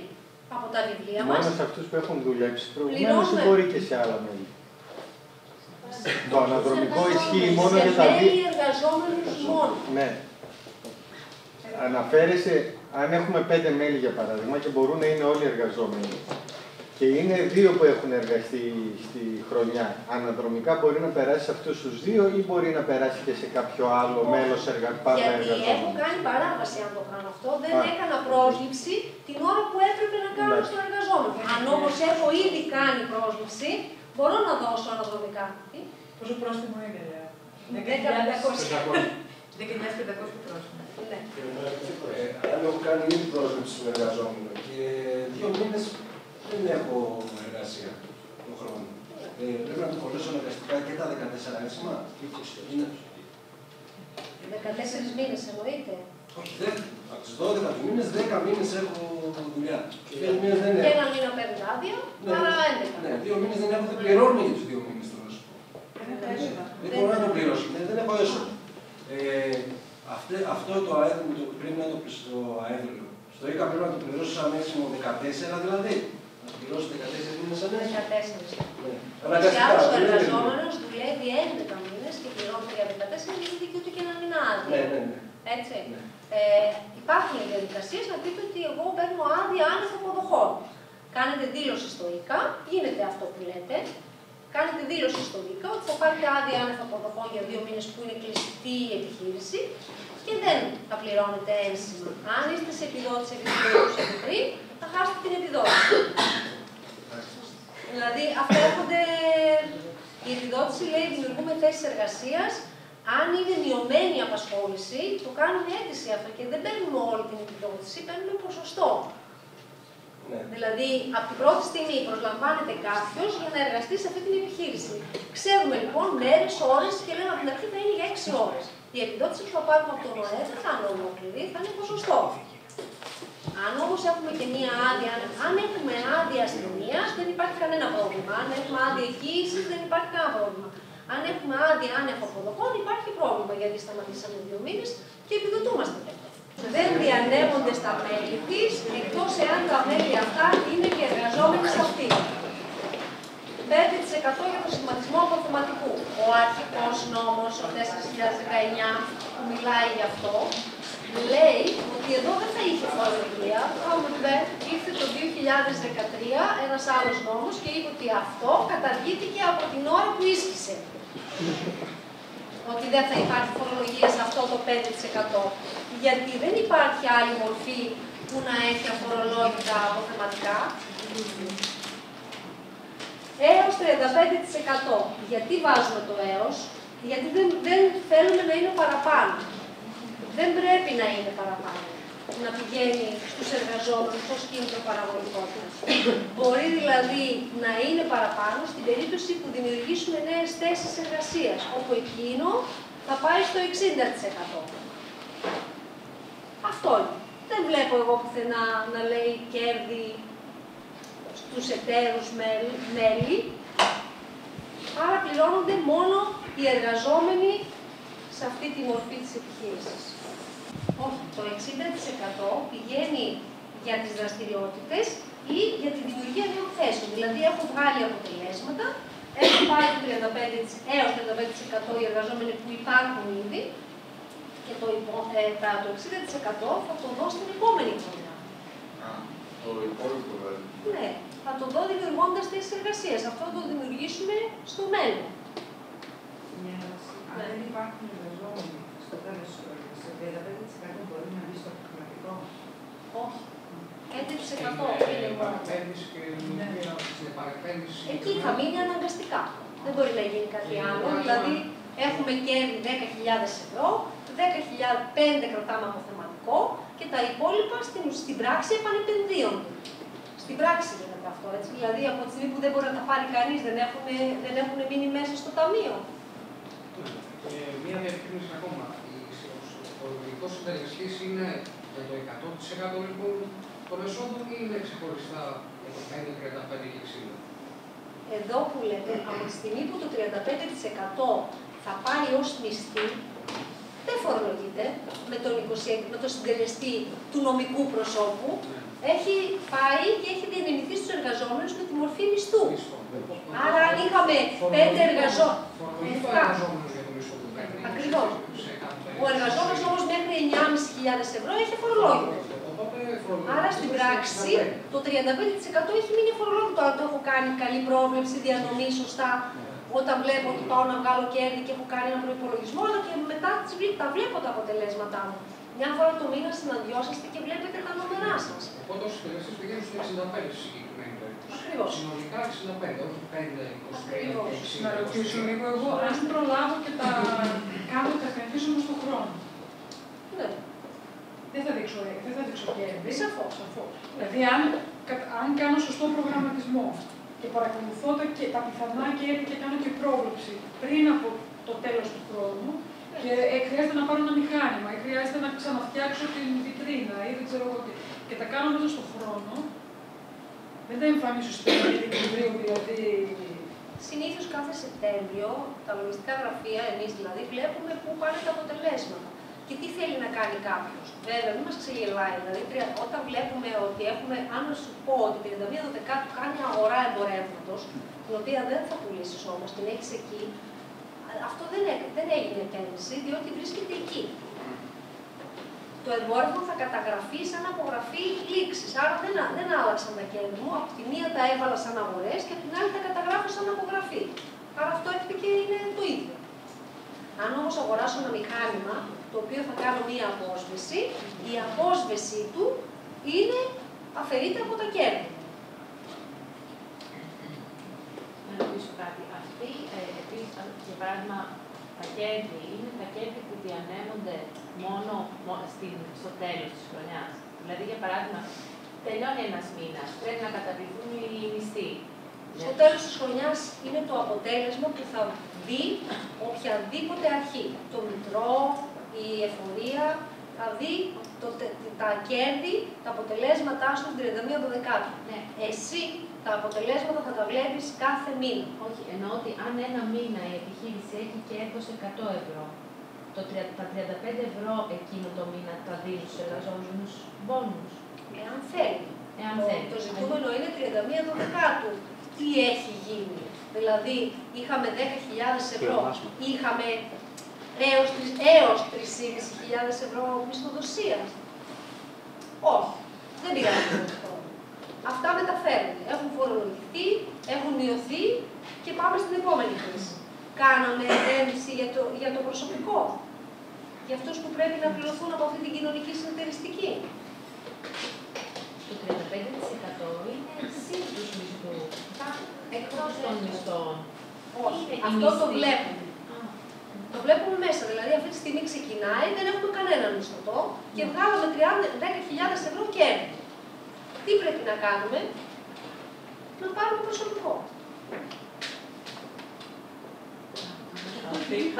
[SPEAKER 1] από τα βιβλία μας.
[SPEAKER 4] Μόνο σε αυτούς που έχουν δουλέψει προηγουμένως ή μπορεί και σε άλλα μέλη. Το αναδρομικό ισχύει μόνο για τα δύο.
[SPEAKER 1] μόνο.
[SPEAKER 4] Ναι. Αναφέρεσαι, αν έχουμε πέντε μέλη για παράδειγμα και μπορούν να είναι όλοι εργαζόμενοι και είναι δύο που έχουν εργαστεί στη χρονιά, αναδρομικά μπορεί να περάσει σε αυτούς τους δύο ή μπορεί να περάσει και σε κάποιο άλλο μέλος εργαζόμενο.
[SPEAKER 1] Γιατί έχω κάνει παράβαση αν το κάνω αυτό. Δεν Α. έκανα πρόσληψη την ώρα που έπρεπε να κάνω στον εργαζόμενο. Αν όμως έχω ήδη κάνει πρόσληψη, μπορώ να δώσω αναδρομικά.
[SPEAKER 6] Πόσο πρόστιμο είναι, λέω. 19.500 πρόστιμο.
[SPEAKER 5] Ναι. Ε, αν έχω κάνει ήδη πρόσληψη στον εργαζόμενο και δύο μήνες δεν έχω εργασία τον χρόνο. Ε, πρέπει να το χωρίσω αναγκαστικά και τα 14 έσημα.
[SPEAKER 1] 20 μήνε. 14 μήνες εννοείται.
[SPEAKER 5] Όχι, από του 12 μήνες, 10 μήνες έχω δουλειά. Και δύο μήνες δεν έχω.
[SPEAKER 1] Και ένα μήνα παίρνει άδεια, ναι, άρα 11.
[SPEAKER 5] Ναι, δύο μήνες δεν έχω, δεν πληρώνω για τους δύο μήνες τώρα. Δεν μπορώ να το πληρώσω, ναι, δεν έχω έσοδο. Ε, αυτό το ΑΕΔ πρέπει να το ΑΕΔ στο ΙΚΑ πρέπει να το πληρώσω σαν έξιμο 14 δηλαδή. Να το πληρώσω 14 μήνες σαν έξιμο. 14. Ναι.
[SPEAKER 1] Και άλλος ο εργαζόμενος δουλεύει 11 μήνες και πληρώνει για 14 γιατί δικαιούται και ένα μήνα άδεια.
[SPEAKER 5] Ναι, ναι, ναι.
[SPEAKER 1] Έτσι. Ναι. Ε, υπάρχουν διαδικασίες να πείτε ότι εγώ παίρνω άδεια άνευ αποδοχών. Κάνετε δήλωση στο ΙΚΑ, γίνεται αυτό που λέτε. Κάνετε δήλωση στο ΙΚΑ ότι θα πάρετε άδεια άνευ αποδοχών για δύο μήνες που είναι κλειστή η επιχείρηση και δεν θα πληρώνετε ένσημα. Αν είστε σε επιδότηση επειδή το πριν, θα χάσετε την επιδότηση. δηλαδή, αυτά έρχονται. Η επιδότηση λέει δημιουργούμε θέσεις εργασίας. Αν είναι μειωμένη η απασχόληση, το κάνουμε αίτηση αυτό και δεν παίρνουμε όλη την επιδότηση, παίρνουμε ποσοστό. Ναι. Δηλαδή, από την πρώτη στιγμή προσλαμβάνεται κάποιος για να εργαστεί σε αυτή την επιχείρηση. Ξέρουμε λοιπόν μέρες, ώρες και λέμε από την αρχή θα είναι για 6 ώρες. Η επιδότηση που θα πάρουμε από τον ΟΕ δεν θα είναι ολόκληρη, θα είναι ποσοστό. Αν όμως έχουμε και μία άδεια, αν έχουμε άδεια αστυνομίας, δεν υπάρχει κανένα πρόβλημα. Αν έχουμε άδεια εγγύησης, δεν υπάρχει κανένα πρόβλημα. Αν έχουμε άδεια άνευ αποδοχών, υπάρχει πρόβλημα γιατί σταματήσαμε δύο μήνες και επιδοτούμαστε δεν διανέμονται στα μέλη της, εκτός εάν τα μέλη αυτά είναι και εργαζόμενοι σε αυτή. 5% για το σχηματισμό αποθεματικού. Ο αρχικός νόμος, ο 4019, που μιλάει γι' αυτό, λέει ότι εδώ δεν θα είχε φορολογία. However, ήρθε το 2013 ένας άλλος νόμος και είπε ότι αυτό καταργήθηκε από την ώρα που ίσχυσε. ότι δεν θα υπάρχει φορολογία σε αυτό το 5%. Γιατί δεν υπάρχει άλλη μορφή που να έχει αφορολόγητα αποθεματικά έως 35%. Γιατί βάζουμε το έως, γιατί δεν, δεν θέλουμε να είναι παραπάνω. Δεν πρέπει να είναι παραπάνω. Να πηγαίνει στους εργαζόμενους ως κίνητρο παραγωγικότητας. Μπορεί δηλαδή να είναι παραπάνω στην περίπτωση που δημιουργήσουμε νέες θέσεις εργασίας, όπου εκείνο θα πάει στο 60%. Αυτό είναι. Δεν βλέπω εγώ πουθενά να λέει κέρδη τους εταίρους μέλη, άρα πληρώνονται μόνο οι εργαζόμενοι σε αυτή τη μορφή της επιχείρησης. Όχι, το 60% πηγαίνει για τις δραστηριότητες ή για τη δημιουργία νέων θέσεων. Δηλαδή έχω βγάλει αποτελέσματα, έχω πάρει το 35, έως 35% οι εργαζόμενοι που υπάρχουν ήδη και το, ε, το 60% θα το δω στην επόμενη χρονιά.
[SPEAKER 3] Το υπόλοιπο δηλαδή.
[SPEAKER 1] Ναι, θα το δω δημιουργώντας θέσεις εργασίας. Αυτό θα το δημιουργήσουμε στο μέλλον.
[SPEAKER 2] Ναι. Αν δεν υπάρχουν εργαζόμενοι στο τέλος της χρονιά, το 35% μπορεί να μπει στο πραγματικό.
[SPEAKER 1] Όχι. 5% είναι μόνο. Εκεί θα μείνει αναγκαστικά. Δεν μπορεί να γίνει κάτι άλλο. Δηλαδή, έχουμε κέρδη 10.000 ευρώ, 10.005 κρατάμε από θεματικό και τα υπόλοιπα στην, στην πράξη επανεπενδύονται. Στην πράξη γίνεται αυτό, έτσι. Δηλαδή, από τη στιγμή που δεν μπορεί να τα πάρει κανείς, δεν έχουν, δεν έχουν μείνει μέσα στο ταμείο.
[SPEAKER 11] Ε, μία
[SPEAKER 9] διευκρίνηση ακόμα. Ο λογικό συντελεστή είναι για το 100% λοιπόν των εσόδων ή είναι ξεχωριστά για το 5, 35 και 60.
[SPEAKER 1] Εδώ που λέτε, από τη στιγμή που το 35% θα πάει ως μισθή, δεν φορολογείται με τον, 20, με τον συντελεστή του νομικού προσώπου. Έχει πάει και έχει διανεμηθεί στους εργαζόμενους με τη μορφή μισθού. Άρα αν είχαμε πέντε εργαζόμενους... Ακριβώς. Ο εργαζόμενος όμως μέχρι 9.500 ευρώ έχει φορολόγητο. Άρα στην πράξη το 35% έχει μείνει φορολόγητο αν το έχω κάνει καλή πρόβλεψη, διανομή σωστά, όταν βλέπω ότι πάω να βγάλω κέρδη και έχω κάνει ένα προπολογισμό, αλλά και μετά τα βλέπω τα αποτελέσματά μου. Μια φορά το μήνα συναντιόσαστε και βλέπετε τα νούμερά σας.
[SPEAKER 9] Οπότε ο συντελεστή πηγαίνει στο 65 συγκεκριμένη περίπτωση.
[SPEAKER 1] Ακριβώς.
[SPEAKER 9] Συνολικά 65, όχι 5, 23,
[SPEAKER 6] Να ρωτήσω λίγο εγώ, αν προλάβω και τα κάνω τα επενδύσω μου στον χρόνο.
[SPEAKER 1] Ναι.
[SPEAKER 6] Δεν θα δείξω, δεν θα δείξω κέρδη.
[SPEAKER 1] Σαφώς.
[SPEAKER 6] Δηλαδή, αν, αν κάνω σωστό προγραμματισμό και παρακολουθώ τα, και τα πιθανά κέρδη και κάνω και πρόβλεψη πριν από το τέλος του χρόνου, και ε, χρειάζεται να πάρω ένα μηχάνημα ή χρειάζεται να ξαναφτιάξω την βιτρίνα ή δεν ξέρω εγώ τι. Και τα κάνω μέσα στον χρόνο. Δεν τα εμφανίζω στην αρχή Δεκεμβρίου, δηλαδή.
[SPEAKER 1] Συνήθως κάθε Σεπτέμβριο τα λογιστικά γραφεία, εμείς δηλαδή, βλέπουμε πού πάνε τα αποτελέσματα και τι θέλει να κάνει κάποιος. Βέβαια, μην μας ξεγελάει. Δηλαδή, όταν βλέπουμε ότι έχουμε, αν σου πω ότι 31 Δεκάτου κάνει αγορά εμπορεύματος, την οποία δεν θα πουλήσει όμως, την έχεις εκεί, αυτό δεν, δεν έγινε επένδυση, διότι βρίσκεται εκεί. Το εμπόρευμα θα καταγραφεί σαν απογραφή λήξης. Άρα δεν, δεν άλλαξαν τα κέρδη μου. Από τη μία τα έβαλα σαν αγορές και από την άλλη τα καταγράφω σαν απογραφή. Άρα αυτό έρχεται και είναι το ίδιο. Αν όμως αγοράσω ένα μηχάνημα, το οποίο θα κάνω μία απόσβεση, η απόσβεση του είναι αφαιρείται από τα κέρδη.
[SPEAKER 8] Να ρωτήσω κάτι. Αυτή, ε, για παράδειγμα, τα κέρδη είναι τα κέρδη που διανέμονται μόνο, στην, στο τέλος της χρονιάς. Δηλαδή, για παράδειγμα, τελειώνει ένας μήνας, πρέπει να καταβληθούν οι μισθοί.
[SPEAKER 1] Στο τέλος της χρονιάς είναι το αποτέλεσμα που θα δει οποιαδήποτε αρχή. Το μητρό, η εφορία, θα δει το, τα κέρδη, τα αποτελέσματά σου την 31 12. Ναι. Εσύ τα αποτελέσματα θα τα βλέπεις κάθε μήνα.
[SPEAKER 8] Όχι, εννοώ ότι αν ένα μήνα η επιχείρηση έχει κέρδος 100 ευρώ, το, τα 35 ευρώ εκείνο το μήνα τα δίνεις στου εργαζόμενου μπόνους.
[SPEAKER 1] Εάν θέλει.
[SPEAKER 8] Εάν
[SPEAKER 1] το,
[SPEAKER 8] θέλει.
[SPEAKER 1] το ζητούμενο είναι 31 12. Τι έχει γίνει; Δηλαδή, είχαμε 10.000 ευρώ, είχαμε έως, έως 3.500 ευρώ μισθοδοσία. Όχι, δεν πήγαμε αυτό. Αυτά μεταφέρονται. Έχουν φορολογηθεί, έχουν μειωθεί και πάμε στην επόμενη κρίση. Κάναμε επένδυση για το, για το προσωπικό. Για αυτούς που πρέπει να πληρωθούν από αυτή την κοινωνική συνεταιριστική.
[SPEAKER 8] Το 35% είναι σύγκρουση μισθού. Εκτός των μισθών.
[SPEAKER 1] Όχι, αυτό το βλέπουμε. Το βλέπουμε μέσα. Δηλαδή, αυτή τη στιγμή ξεκινάει, δεν έχουμε κανέναν μισθωτό και βγάλαμε 10.000 ευρώ κέρδη. Τι πρέπει να κάνουμε, να πάρουμε προσωπικό.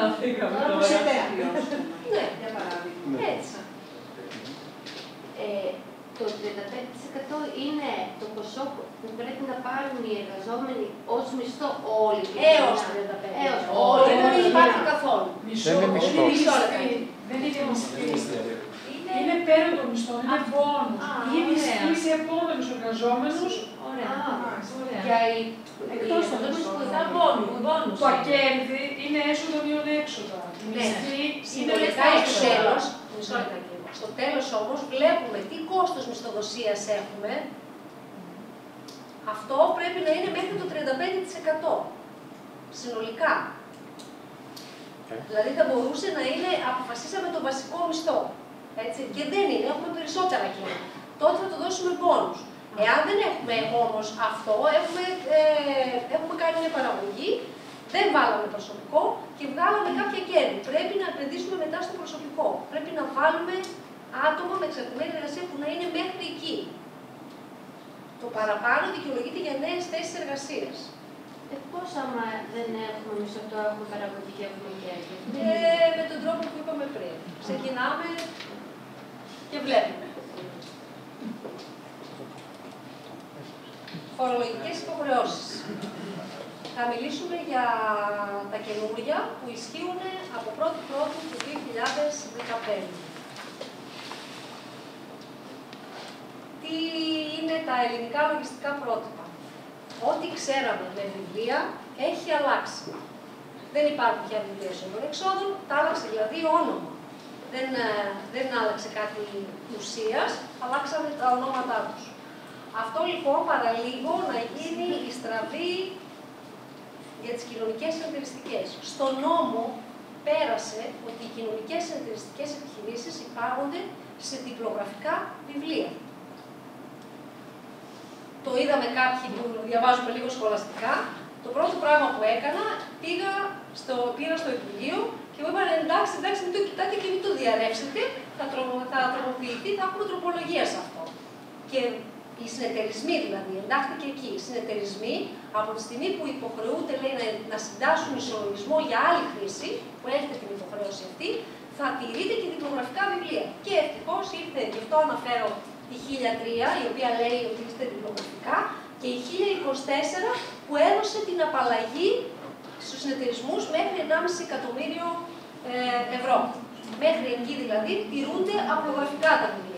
[SPEAKER 2] Αφήκαμε τώρα.
[SPEAKER 1] Ναι, για παράδειγμα. Έτσι.
[SPEAKER 11] Ε, το 35% είναι το ποσό που πρέπει να πάρουν οι εργαζόμενοι ως μισθό όλοι.
[SPEAKER 1] Έως 35%. Έως. Όχι, δεν υπάρχει καθόλου.
[SPEAKER 6] Μισό, δεν είναι μισθός. Δεν είναι μισθή. Είναι πέραν των μισθών, είναι πόνους. Η μισθή σε επόμενους εργαζόμενους.
[SPEAKER 8] Ωραία.
[SPEAKER 1] Για
[SPEAKER 8] εκτός των πόνους.
[SPEAKER 6] Το κέρδη είναι έσοδο μείον έξοδα. Η
[SPEAKER 1] ναι.
[SPEAKER 6] μισθή
[SPEAKER 1] είναι λεφτά τέλος. Στο τέλος όμως βλέπουμε τι κόστος μισθοδοσίας έχουμε. Αυτό πρέπει να είναι μέχρι το 35% συνολικά. Ε. Δηλαδή θα μπορούσε να είναι, αποφασίσαμε το βασικό μισθό. Έτσι, και δεν είναι, έχουμε περισσότερα κοινά. Τότε θα το δώσουμε πόνους. Εάν δεν έχουμε όμως αυτό, έχουμε, ε, έχουμε κάνει μια παραγωγή, δεν βάλαμε προσωπικό και βγάλαμε κάποια κέρδη. Πρέπει να επενδύσουμε μετά στο προσωπικό. Πρέπει να βάλουμε άτομα με εξαρτημένη εργασία που να είναι μέχρι εκεί. Το παραπάνω δικαιολογείται για νέες θέσεις εργασίας.
[SPEAKER 11] Ε, Πώς άμα δεν έχουμε μισθωτό, έχουμε παραγωγή και έχουμε κέρδη;
[SPEAKER 1] Ε, με τον τρόπο ξεκινάμε και βλέπουμε. Φορολογικές υποχρεώσεις. Θα μιλήσουμε για τα καινούργια που ισχύουν από 1η Πρώτη του 2015. Τι είναι τα ελληνικά λογιστικά πρότυπα; Ό,τι ξέραμε με βιβλία έχει αλλάξει. Δεν υπάρχουν πια βιβλία εσόδων εξόδων, τα άλλαξε δηλαδή όνομα. Δεν, ε, δεν άλλαξε κάτι ουσίας, αλλάξαμε τα ονόματά τους. Αυτό λοιπόν παραλίγο να γίνει η στραβή για τις κοινωνικές συνεταιριστικές. Στο νόμο πέρασε ότι οι κοινωνικές συνεταιριστικές επιχειρήσεις υπάγονται σε διπλογραφικά βιβλία. Το είδαμε κάποιοι που διαβάζουμε λίγο σχολαστικά. Το πρώτο πράγμα που έκανα, πήγα στο, πήρα στο Υπουργείο και μου είπαν εντάξει, εντάξει, μην το κοιτάτε και μην το διαρρεύσετε, θα, τρο, θα τροποποιηθεί, θα έχουμε τροπολογία σε αυτό. Και οι συνεταιρισμοί δηλαδή, εντάχθηκε εκεί. Οι συνεταιρισμοί από τη στιγμή που υποχρεούνται λέει, να, να συντάσσουν ισολογισμό για άλλη χρήση, που έχετε την υποχρέωση αυτή, θα τηρείτε και διπλωγραφικά βιβλία. Και ευτυχώς ήρθε, γι' αυτό αναφέρω τη 1003, η οποία λέει ότι είστε διπλωγραφικά, και η 1024 που έδωσε την απαλλαγή στους συνεταιρισμούς μέχρι 1,5 εκατομμύριο ε, ευρώ. Μέχρι εκεί δηλαδή τηρούνται απλογραφικά τα βιβλία.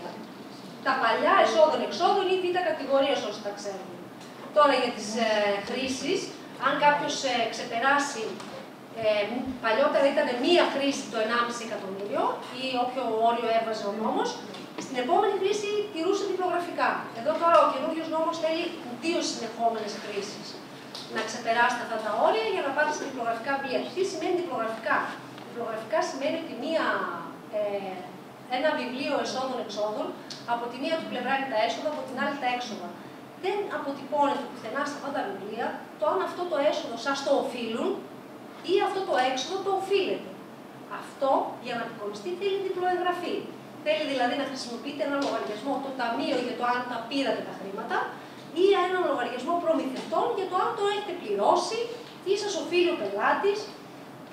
[SPEAKER 1] Τα παλιά εσόδων-εξόδων ή β' κατηγορίας όσοι τα ξέρουν. Τώρα για τις ε, χρήσεις, αν κάποιος ε, ξεπεράσει, ε, παλιότερα ήταν μία χρήση το 1,5 εκατομμύριο ή όποιο όριο έβαζε ο νόμος, στην επόμενη χρήση τηρούσε διπλογραφικά. Εδώ τώρα ο καινούριος νόμος θέλει δύο συνεχόμενες χρήσεις να ξεπεράσετε αυτά τα όρια για να πάτε σε διπλογραφικά βιβλία. Τι σημαίνει διπλογραφικά. Διπλογραφικά σημαίνει ότι μία, ε, ένα βιβλίο εσόδων-εξόδων, από τη μία του πλευρά είναι τα έσοδα, από την άλλη τα έξοδα. Δεν αποτυπώνεται πουθενά σε αυτά τα βιβλία το αν αυτό το έσοδο σας το οφείλουν ή αυτό το έξοδο το οφείλεται. Αυτό για να αποκομιστεί θέλει διπλοεγγραφή. Θέλει δηλαδή να χρησιμοποιείτε ένα λογαριασμό, το ταμείο για το αν τα πήρατε τα χρήματα, ή έναν λογαριασμό προμηθευτών για το αν το έχετε πληρώσει, τι σας οφείλει ο πελάτης,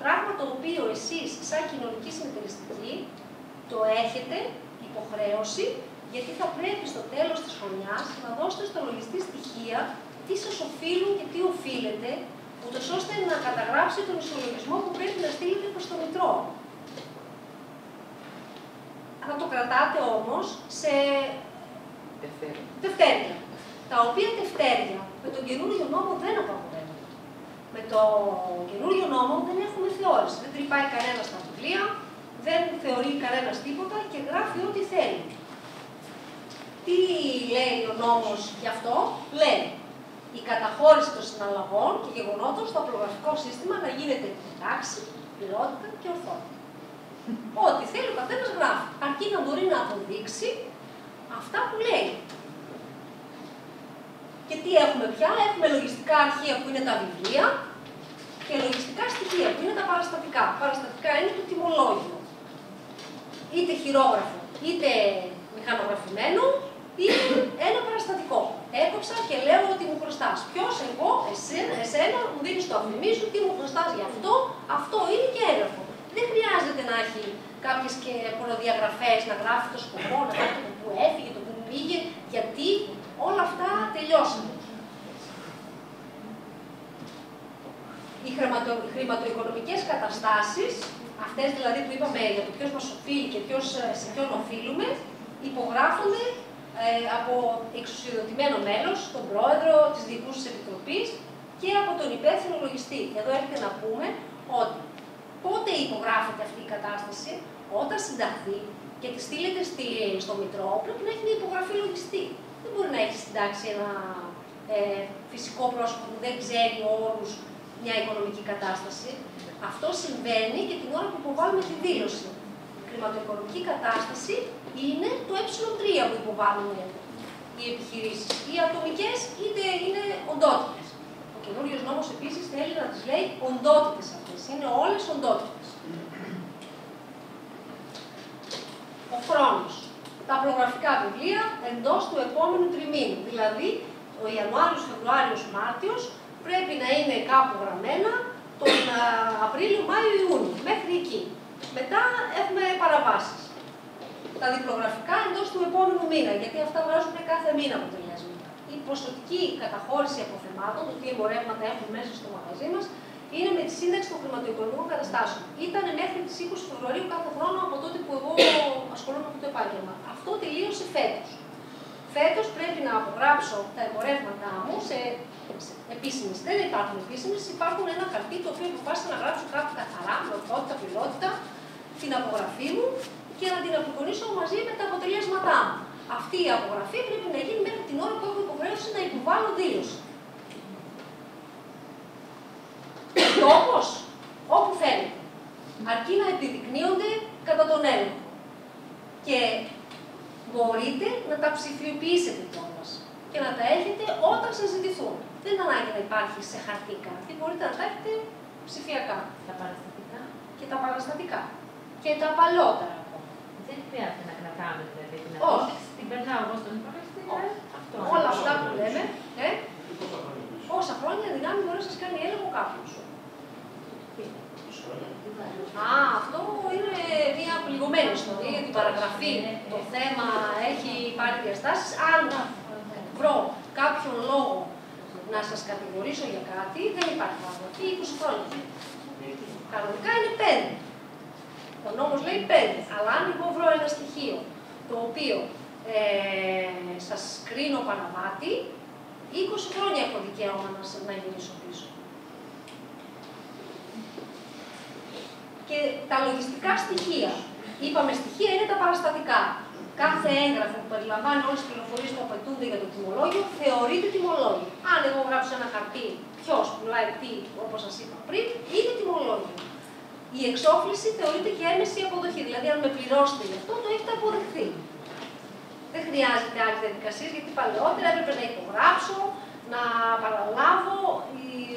[SPEAKER 1] πράγμα το οποίο εσείς, σαν κοινωνική συνεταιριστική, το έχετε υποχρέωση, γιατί θα πρέπει στο τέλος της χρονιάς να δώσετε στο λογιστή στοιχεία τι σας οφείλουν και τι οφείλετε, ούτως ώστε να καταγράψει τον ισολογισμό που πρέπει να στείλετε προς το Μητρό. Θα το κρατάτε όμως σε Δευτέρια τα οποία τευτέρια με τον καινούριο νόμο δεν απαγορεύονται. Με το καινούριο νόμο δεν έχουμε θεώρηση. Δεν τρυπάει κανένας στα βιβλία, δεν θεωρεί κανένας τίποτα και γράφει ό,τι θέλει. Τι λέει ο νόμος γι' αυτό, λέει η καταχώρηση των συναλλαγών και γεγονότων στο απλογραφικό σύστημα να γίνεται εντάξει, πληρότητα και ορθότητα. Ό,τι θέλει ο καθένας γράφει, αρκεί να μπορεί να αποδείξει αυτά που λέει. Και τι έχουμε πια, έχουμε λογιστικά αρχεία που είναι τα βιβλία και λογιστικά στοιχεία που είναι τα παραστατικά. Παραστατικά είναι το τιμολόγιο. Είτε χειρόγραφο, είτε μηχανογραφημένο, ή ένα παραστατικό. Έκοψα και λέω ότι μου χρωστάς. Ποιος, εγώ, εσένα, εσένα μου δίνεις το αφημί σου, τι μου χρωστάς γι' αυτό, αυτό είναι και έγραφο. Δεν χρειάζεται να έχει κάποιες και προδιαγραφέ, να γράφει το σκοπό, να γράφει το που έφυγε, το που πήγε, γιατί Όλα αυτά τελειώσαν. Οι χρηματο, χρηματοοικονομικές καταστάσεις, αυτές δηλαδή που είπαμε για το ποιος μας οφείλει και ποιος, ε, σε ποιον οφείλουμε, υπογράφονται ε, από εξουσιοδοτημένο μέλος, τον πρόεδρο της Διοικούσης Επιτροπής και από τον υπεύθυνο λογιστή. Εδώ έρχεται να πούμε ότι πότε υπογράφεται αυτή η κατάσταση, όταν συνταχθεί και τη στείλετε στο Μητρό, πρέπει να έχει μια υπογραφή λογιστή δεν μπορεί να έχεις συντάξει ένα ε, φυσικό πρόσωπο που δεν ξέρει όρου μια οικονομική κατάσταση. Αυτό συμβαίνει και την ώρα που υποβάλλουμε τη δήλωση. Η χρηματοοικονομική κατάσταση είναι το ε3 που υποβάλλουν οι επιχειρήσεις. Οι ατομικές είτε είναι οντότητες. Ο καινούριος νόμος επίσης θέλει να τις λέει οντότητες αυτές. Είναι όλες οντότητες. Ο χρόνος τα προγραφικά βιβλία εντός του επόμενου τριμήνου. Δηλαδή, ο Ιανουάριος, Φεβρουάριος, Μάρτιος πρέπει να είναι κάπου γραμμένα τον Απρίλιο, Μάιο, Ιούνιο, μέχρι εκεί. Μετά έχουμε παραβάσεις. Τα διπλογραφικά εντός του επόμενου μήνα, γιατί αυτά βγάζουν κάθε μήνα αποτελέσματα. Η ποσοτική καταχώρηση αποθεμάτων, το τι εμπορεύματα έχουν μέσα στο μαγαζί μας, είναι με τη σύνταξη των χρηματοοικονομικών καταστάσεων. Ήταν μέχρι τις 20 Φεβρουαρίου κάθε χρόνο από τότε που εγώ ασχολούμαι με αυτό το επάγγελμα. Αυτό τελείωσε φέτος. Φέτος πρέπει να απογράψω τα εμπορεύματά μου σε, σε επίσημες. Δεν υπάρχουν επίσημες, υπάρχουν ένα χαρτί το οποίο αποφάσισα να γράψω κάπου καθαρά, με ορθότητα, πληρότητα, την απογραφή μου και να την αποκονίσω μαζί με τα αποτελέσματά μου. Αυτή η απογραφή πρέπει να γίνει μέχρι την ώρα που έχω υποχρέωση να υποβάλω δήλωση. Τόπος, όπου θέλετε. Αρκεί να επιδεικνύονται κατά τον έλεγχο. Και μπορείτε να τα ψηφιοποιήσετε κιόλας και να τα έχετε όταν σας ζητηθούν. Δεν ανάγκη να υπάρχει σε χαρτί κάτι, μπορείτε να τα έχετε ψηφιακά.
[SPEAKER 8] Τα παραστατικά.
[SPEAKER 1] Και τα παραστατικά. Και τα παλιότερα
[SPEAKER 8] Δεν χρειάζεται να κρατάμε δηλαδή την
[SPEAKER 1] Όχι.
[SPEAKER 8] Την περνάω εγώ στον υπολογιστή. Αυτό.
[SPEAKER 1] Όλα αυτά που λέμε, ε, πόσα χρόνια δυνάμει μπορεί να σας κάνει έλεγχο κάποιος. Α, αυτό είναι μια πληγωμένη ιστορία για την παραγραφή. Το θέμα έχει πάρει διαστάσεις. Αν βρω κάποιον λόγο να σας κατηγορήσω για κάτι, δεν υπάρχει παραγραφή 20 χρόνια. Κανονικά είναι 5. Ο νόμος λέει 5. Αλλά αν εγώ βρω ένα στοιχείο το οποίο ε, σας κρίνω παραβάτη, 20 χρόνια έχω δικαίωμα να, να γυρίσω πίσω. Και τα λογιστικά στοιχεία. Είπαμε στοιχεία είναι τα παραστατικά. Κάθε έγγραφο που περιλαμβάνει όλες τις πληροφορίες που απαιτούνται για το τιμολόγιο θεωρείται τιμολόγιο. Αν εγώ γράψω ένα χαρτί, ποιος πουλάει τι, όπως σας είπα πριν, είναι τιμολόγιο. Η εξόφληση θεωρείται και έμεση αποδοχή. Δηλαδή, αν με πληρώσετε γι' αυτό, το έχετε αποδεχθεί. Δεν χρειάζεται άλλη διαδικασία, γιατί παλαιότερα έπρεπε να υπογράψω, να παραλάβω.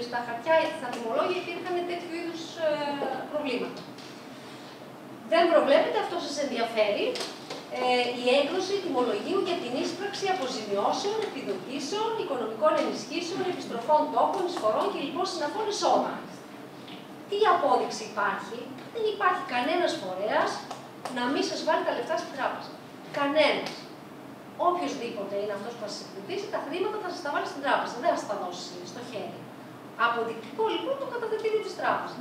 [SPEAKER 1] Στα χαρτιά, στα τιμολόγια υπήρχαν τέτοιου είδους ε, προβλήματα. Δεν προβλέπεται, αυτό σας ενδιαφέρει, ε, η έκδοση τιμολογίου για την ίσπραξη αποζημιώσεων, επιδοτήσεων, οικονομικών ενισχύσεων, επιστροφών τόκων, εισφορών και λοιπόν συναφών εισόδων. Τι απόδειξη υπάρχει, δεν υπάρχει κανένας φορέας να μην σας βάλει τα λεφτά στην τράπεζα. Κανένας. Οποιοδήποτε είναι αυτός που θα σα εκδοτήσει, τα χρήματα θα σα τα βάλει στην τράπεζα. Δεν θα σα τα δώσει στο χέρι. Αποδεικτικό λοιπόν το καταθετήριο τη τράπεζα.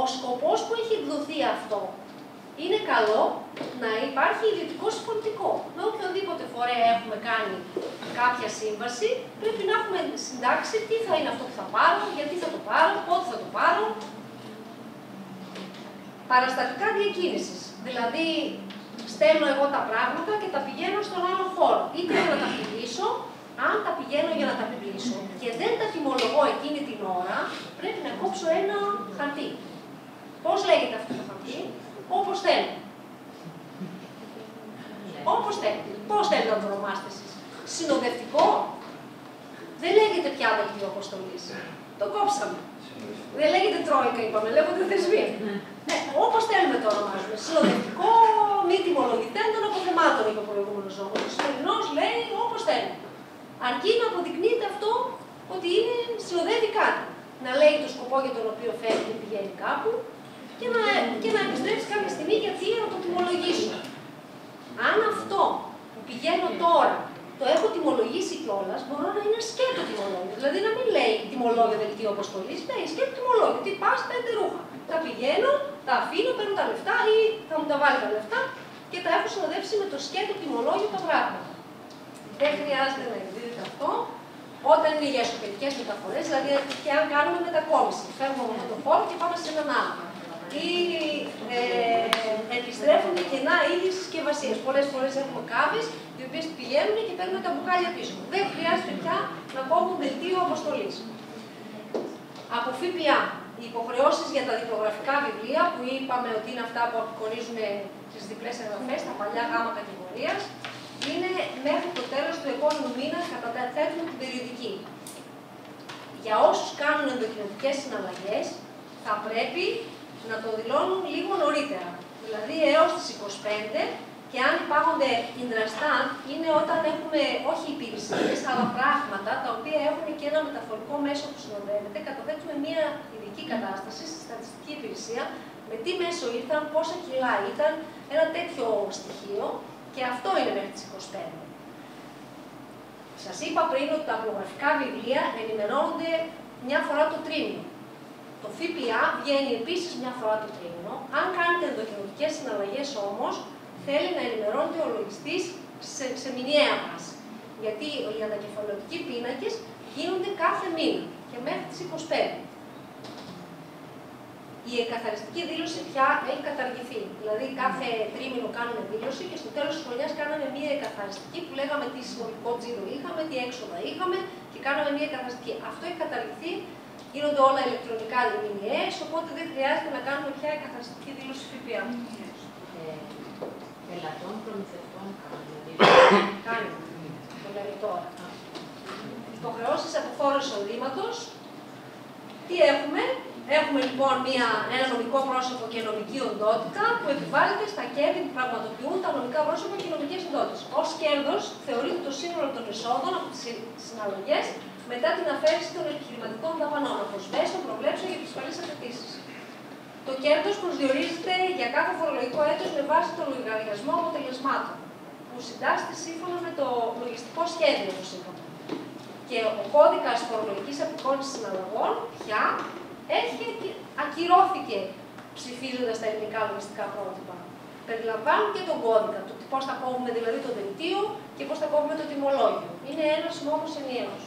[SPEAKER 1] Ο σκοπός που έχει εκδοθεί αυτό είναι καλό να υπάρχει ιδιωτικό πολιτικό. Με οποιοδήποτε φορέα έχουμε κάνει κάποια σύμβαση, πρέπει να έχουμε συντάξει τι θα είναι αυτό που θα πάρω, γιατί θα το πάρω, πότε θα το πάρω. Παραστατικά διακίνησης. Δηλαδή, στέλνω εγώ τα πράγματα και τα πηγαίνω στον άλλο χώρο. Είτε για να τα πηγήσω, αν τα πηγαίνω για να τα πηγήσω και δεν τα τιμολογώ εκείνη την ώρα, πρέπει να κόψω ένα χαρτί. Πώς λέγεται αυτό το χαρτί, όπως θέλω. Όπως θέλω. Πώς θέλετε να το ονομάσετε εσείς; Συνοδευτικό; Δεν λέγεται πια δελτίο αποστολής. Το κόψαμε. Δεν λέγεται τρόικα, είπαμε, λέγονται θεσμοί. Ναι, όπως θέλουμε το ονομάζουμε. Συνοδευτικό μη τιμολογητέντων αποθεμάτων, είπε ο προηγούμενος νόμος. Ο σημερινό λέει όπως θέλει. Αρκεί να αποδεικνύεται αυτό ότι είναι, συνοδεύει κάτι. Να λέει το σκοπό για τον οποίο φέρει και πηγαίνει κάπου και να, και να επιστρέψει κάποια στιγμή γιατί να το τιμολογήσω. Αν αυτό που πηγαίνω τώρα το έχω τιμολογήσει κιόλας, μπορώ να είναι σκέτο τιμολόγιο. Δηλαδή να μην λέει τιμολόγιο δελτίο αποστολή, λέει σκέτο τιμολόγιο. Τι πας, πέντε ρούχα. Τα πηγαίνω, τα αφήνω, παίρνω τα λεφτά ή θα μου τα βάλει τα λεφτά και τα έχω συνοδεύσει με το σκέτο τιμολόγιο τα πράγματα. Δεν χρειάζεται να εκδίδεται αυτό όταν είναι για εσωτερικές μεταφορές, δηλαδή και αν κάνουμε μετακόμιση. Φεύγουμε από τον χώρο και πάμε σε έναν άλλο ή ε, επιστρέφονται κενά ήδη συσκευασία. Πολλές φορές έχουμε κάβες οι οποίε πηγαίνουν και παίρνουν τα μπουκάλια πίσω. Δεν χρειάζεται πια να κόβουν δελτίο αποστολής. Από ΦΠΑ, οι υποχρεώσεις για τα διπλογραφικά βιβλία, που είπαμε ότι είναι αυτά που απεικονίζουν τις διπλές εγγραφές, τα παλιά γάμα κατηγορίας, είναι μέχρι το τέλος του επόμενου μήνα καταθέτουν την περιοδική. Για όσους κάνουν ενδοκινοτικές συναλλαγές, θα πρέπει να το δηλώνουν λίγο νωρίτερα. Δηλαδή έως τις 25 και αν υπάρχονται δραστά, είναι όταν έχουμε όχι υπηρεσίες, αλλά πράγματα τα οποία έχουν και ένα μεταφορικό μέσο που συνοδεύεται. Καταθέτουμε μια ειδική κατάσταση στη στατιστική υπηρεσία με τι μέσο ήρθαν, πόσα κιλά ήταν, ένα τέτοιο στοιχείο και αυτό είναι μέχρι τις 25. Σας είπα πριν ότι τα απογραφικά βιβλία ενημερώνονται μια φορά το τρίμηνο. Το ΦΠΑ βγαίνει επίσης μια φορά το τρίμηνο. Αν κάνετε ενδοκινοτικές συναλλαγές όμως, θέλει να ενημερώνεται ο λογιστής σε, σε μηνιαία βάση. Γιατί οι ανακεφαλαιωτικοί πίνακες γίνονται κάθε μήνα και μέχρι τις 25. Η εκαθαριστική δήλωση πια έχει καταργηθεί. Δηλαδή, κάθε τρίμηνο κάνουμε δήλωση και στο τέλος της χρονιάς κάναμε μία εκαθαριστική που λέγαμε τι συνολικό τζίρο είχαμε, τι έξοδα είχαμε και κάναμε μία εκαθαριστική. Αυτό έχει καταργηθεί, γίνονται όλα ηλεκτρονικά μηνιαίες, οπότε δεν χρειάζεται να κάνουμε πια εκαθαριστική δήλωση ΦΠΑ.
[SPEAKER 8] Ε, πελατών προμηθευτών
[SPEAKER 1] κάνει. Το λέμε τώρα. Υποχρεώσει φόρο εισοδήματος. Τι έχουμε, Έχουμε λοιπόν μια, ένα νομικό πρόσωπο και νομική οντότητα που επιβάλλεται στα κέρδη που πραγματοποιούν τα νομικά πρόσωπα και οι νομικές οντότητες. Ω κέρδος θεωρείται το σύνολο των εισόδων από τις συναλλαγές μετά την αφαίρεση των επιχειρηματικών δαπανών, αποσβέσεων, προβλέψεων για τι ασφαλεί απαιτήσεις. Το κέρδος προσδιορίζεται για κάθε φορολογικό έτος με βάση το λογαριασμό αποτελεσμάτων, που συντάσσεται σύμφωνα με το λογιστικό σχέδιο, όπως είπαμε. Και ο κώδικας φορολογικής απεικόνησης συναλλαγών πια έχει, ακυρώθηκε ψηφίζοντας τα ελληνικά λογιστικά πρότυπα. Περιλαμβάνουν και τον κώδικα, το πώς θα κόβουμε δηλαδή το δελτίο και πώς θα κόβουμε το τιμολόγιο. Είναι ένας μόνο ενιαίος.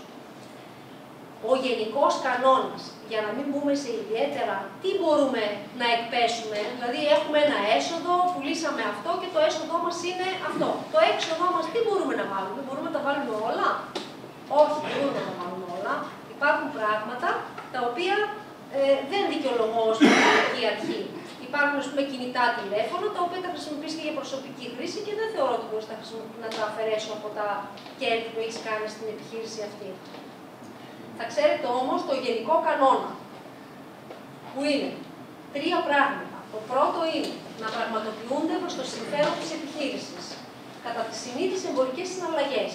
[SPEAKER 1] Ο γενικός κανόνας, για να μην μπούμε σε ιδιαίτερα τι μπορούμε να εκπέσουμε, δηλαδή έχουμε ένα έσοδο, πουλήσαμε αυτό και το έσοδό μας είναι αυτό. Το έξοδό μας τι μπορούμε να βάλουμε, μπορούμε να τα βάλουμε όλα; Όχι, δεν μπορούμε να τα βάλουμε όλα. Υπάρχουν πράγματα τα οποία ε, δεν δικαιολογώ ως προσωπική αρχή. Υπάρχουν ας πούμε, κινητά τηλέφωνα τα οποία τα χρησιμοποιήσει για προσωπική χρήση και δεν θεωρώ ότι μπορείς να τα αφαιρέσω από τα κέρδη που έχεις κάνει στην επιχείρηση αυτή. Θα ξέρετε όμως το γενικό κανόνα που είναι τρία πράγματα. Το πρώτο είναι να πραγματοποιούνται προς το συμφέρον της επιχείρησης κατά τι συνήθει εμπορικές συναλλαγές.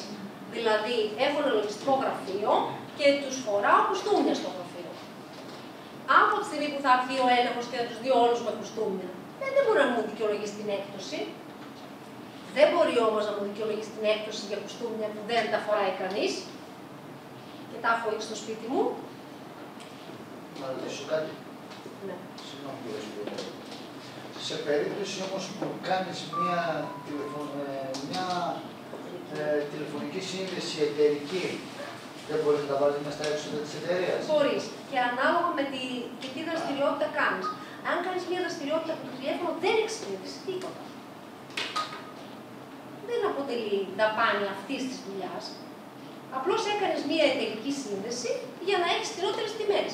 [SPEAKER 1] Δηλαδή, έχω ένα λογιστικό γραφείο και τους φοράω κουστούμια στο γραφείο από τη στιγμή που θα έρθει ο έλεγχος και θα τους δει όλους με κουστούμια, δεν, δεν μπορεί να μου δικαιολογήσει την έκπτωση. Δεν μπορεί όμως να μου δικαιολογήσει την έκπτωση για κουστούμια που δεν τα φοράει κανείς και τα έχω στο σπίτι μου.
[SPEAKER 12] Να ρωτήσω κάτι.
[SPEAKER 1] Ναι.
[SPEAKER 12] Συγγνώμη, Σε περίπτωση όμως που κάνεις μια, τηλεφων... Ε, μια ε, τηλεφωνική σύνδεση εταιρική δεν μπορείς να τα βάλεις μέσα στα έξοδα της εταιρείας;
[SPEAKER 1] Μπορείς. Και ανάλογα με τη, και τι δραστηριότητα κάνεις. Αν κάνεις μια δραστηριότητα που το τηλέφωνο δεν εξυπηρετήσει τίποτα. Δεν αποτελεί δαπάνη αυτής της δουλειάς. Απλώς έκανες μια εταιρική σύνδεση για να έχεις φθηνότερε τιμές.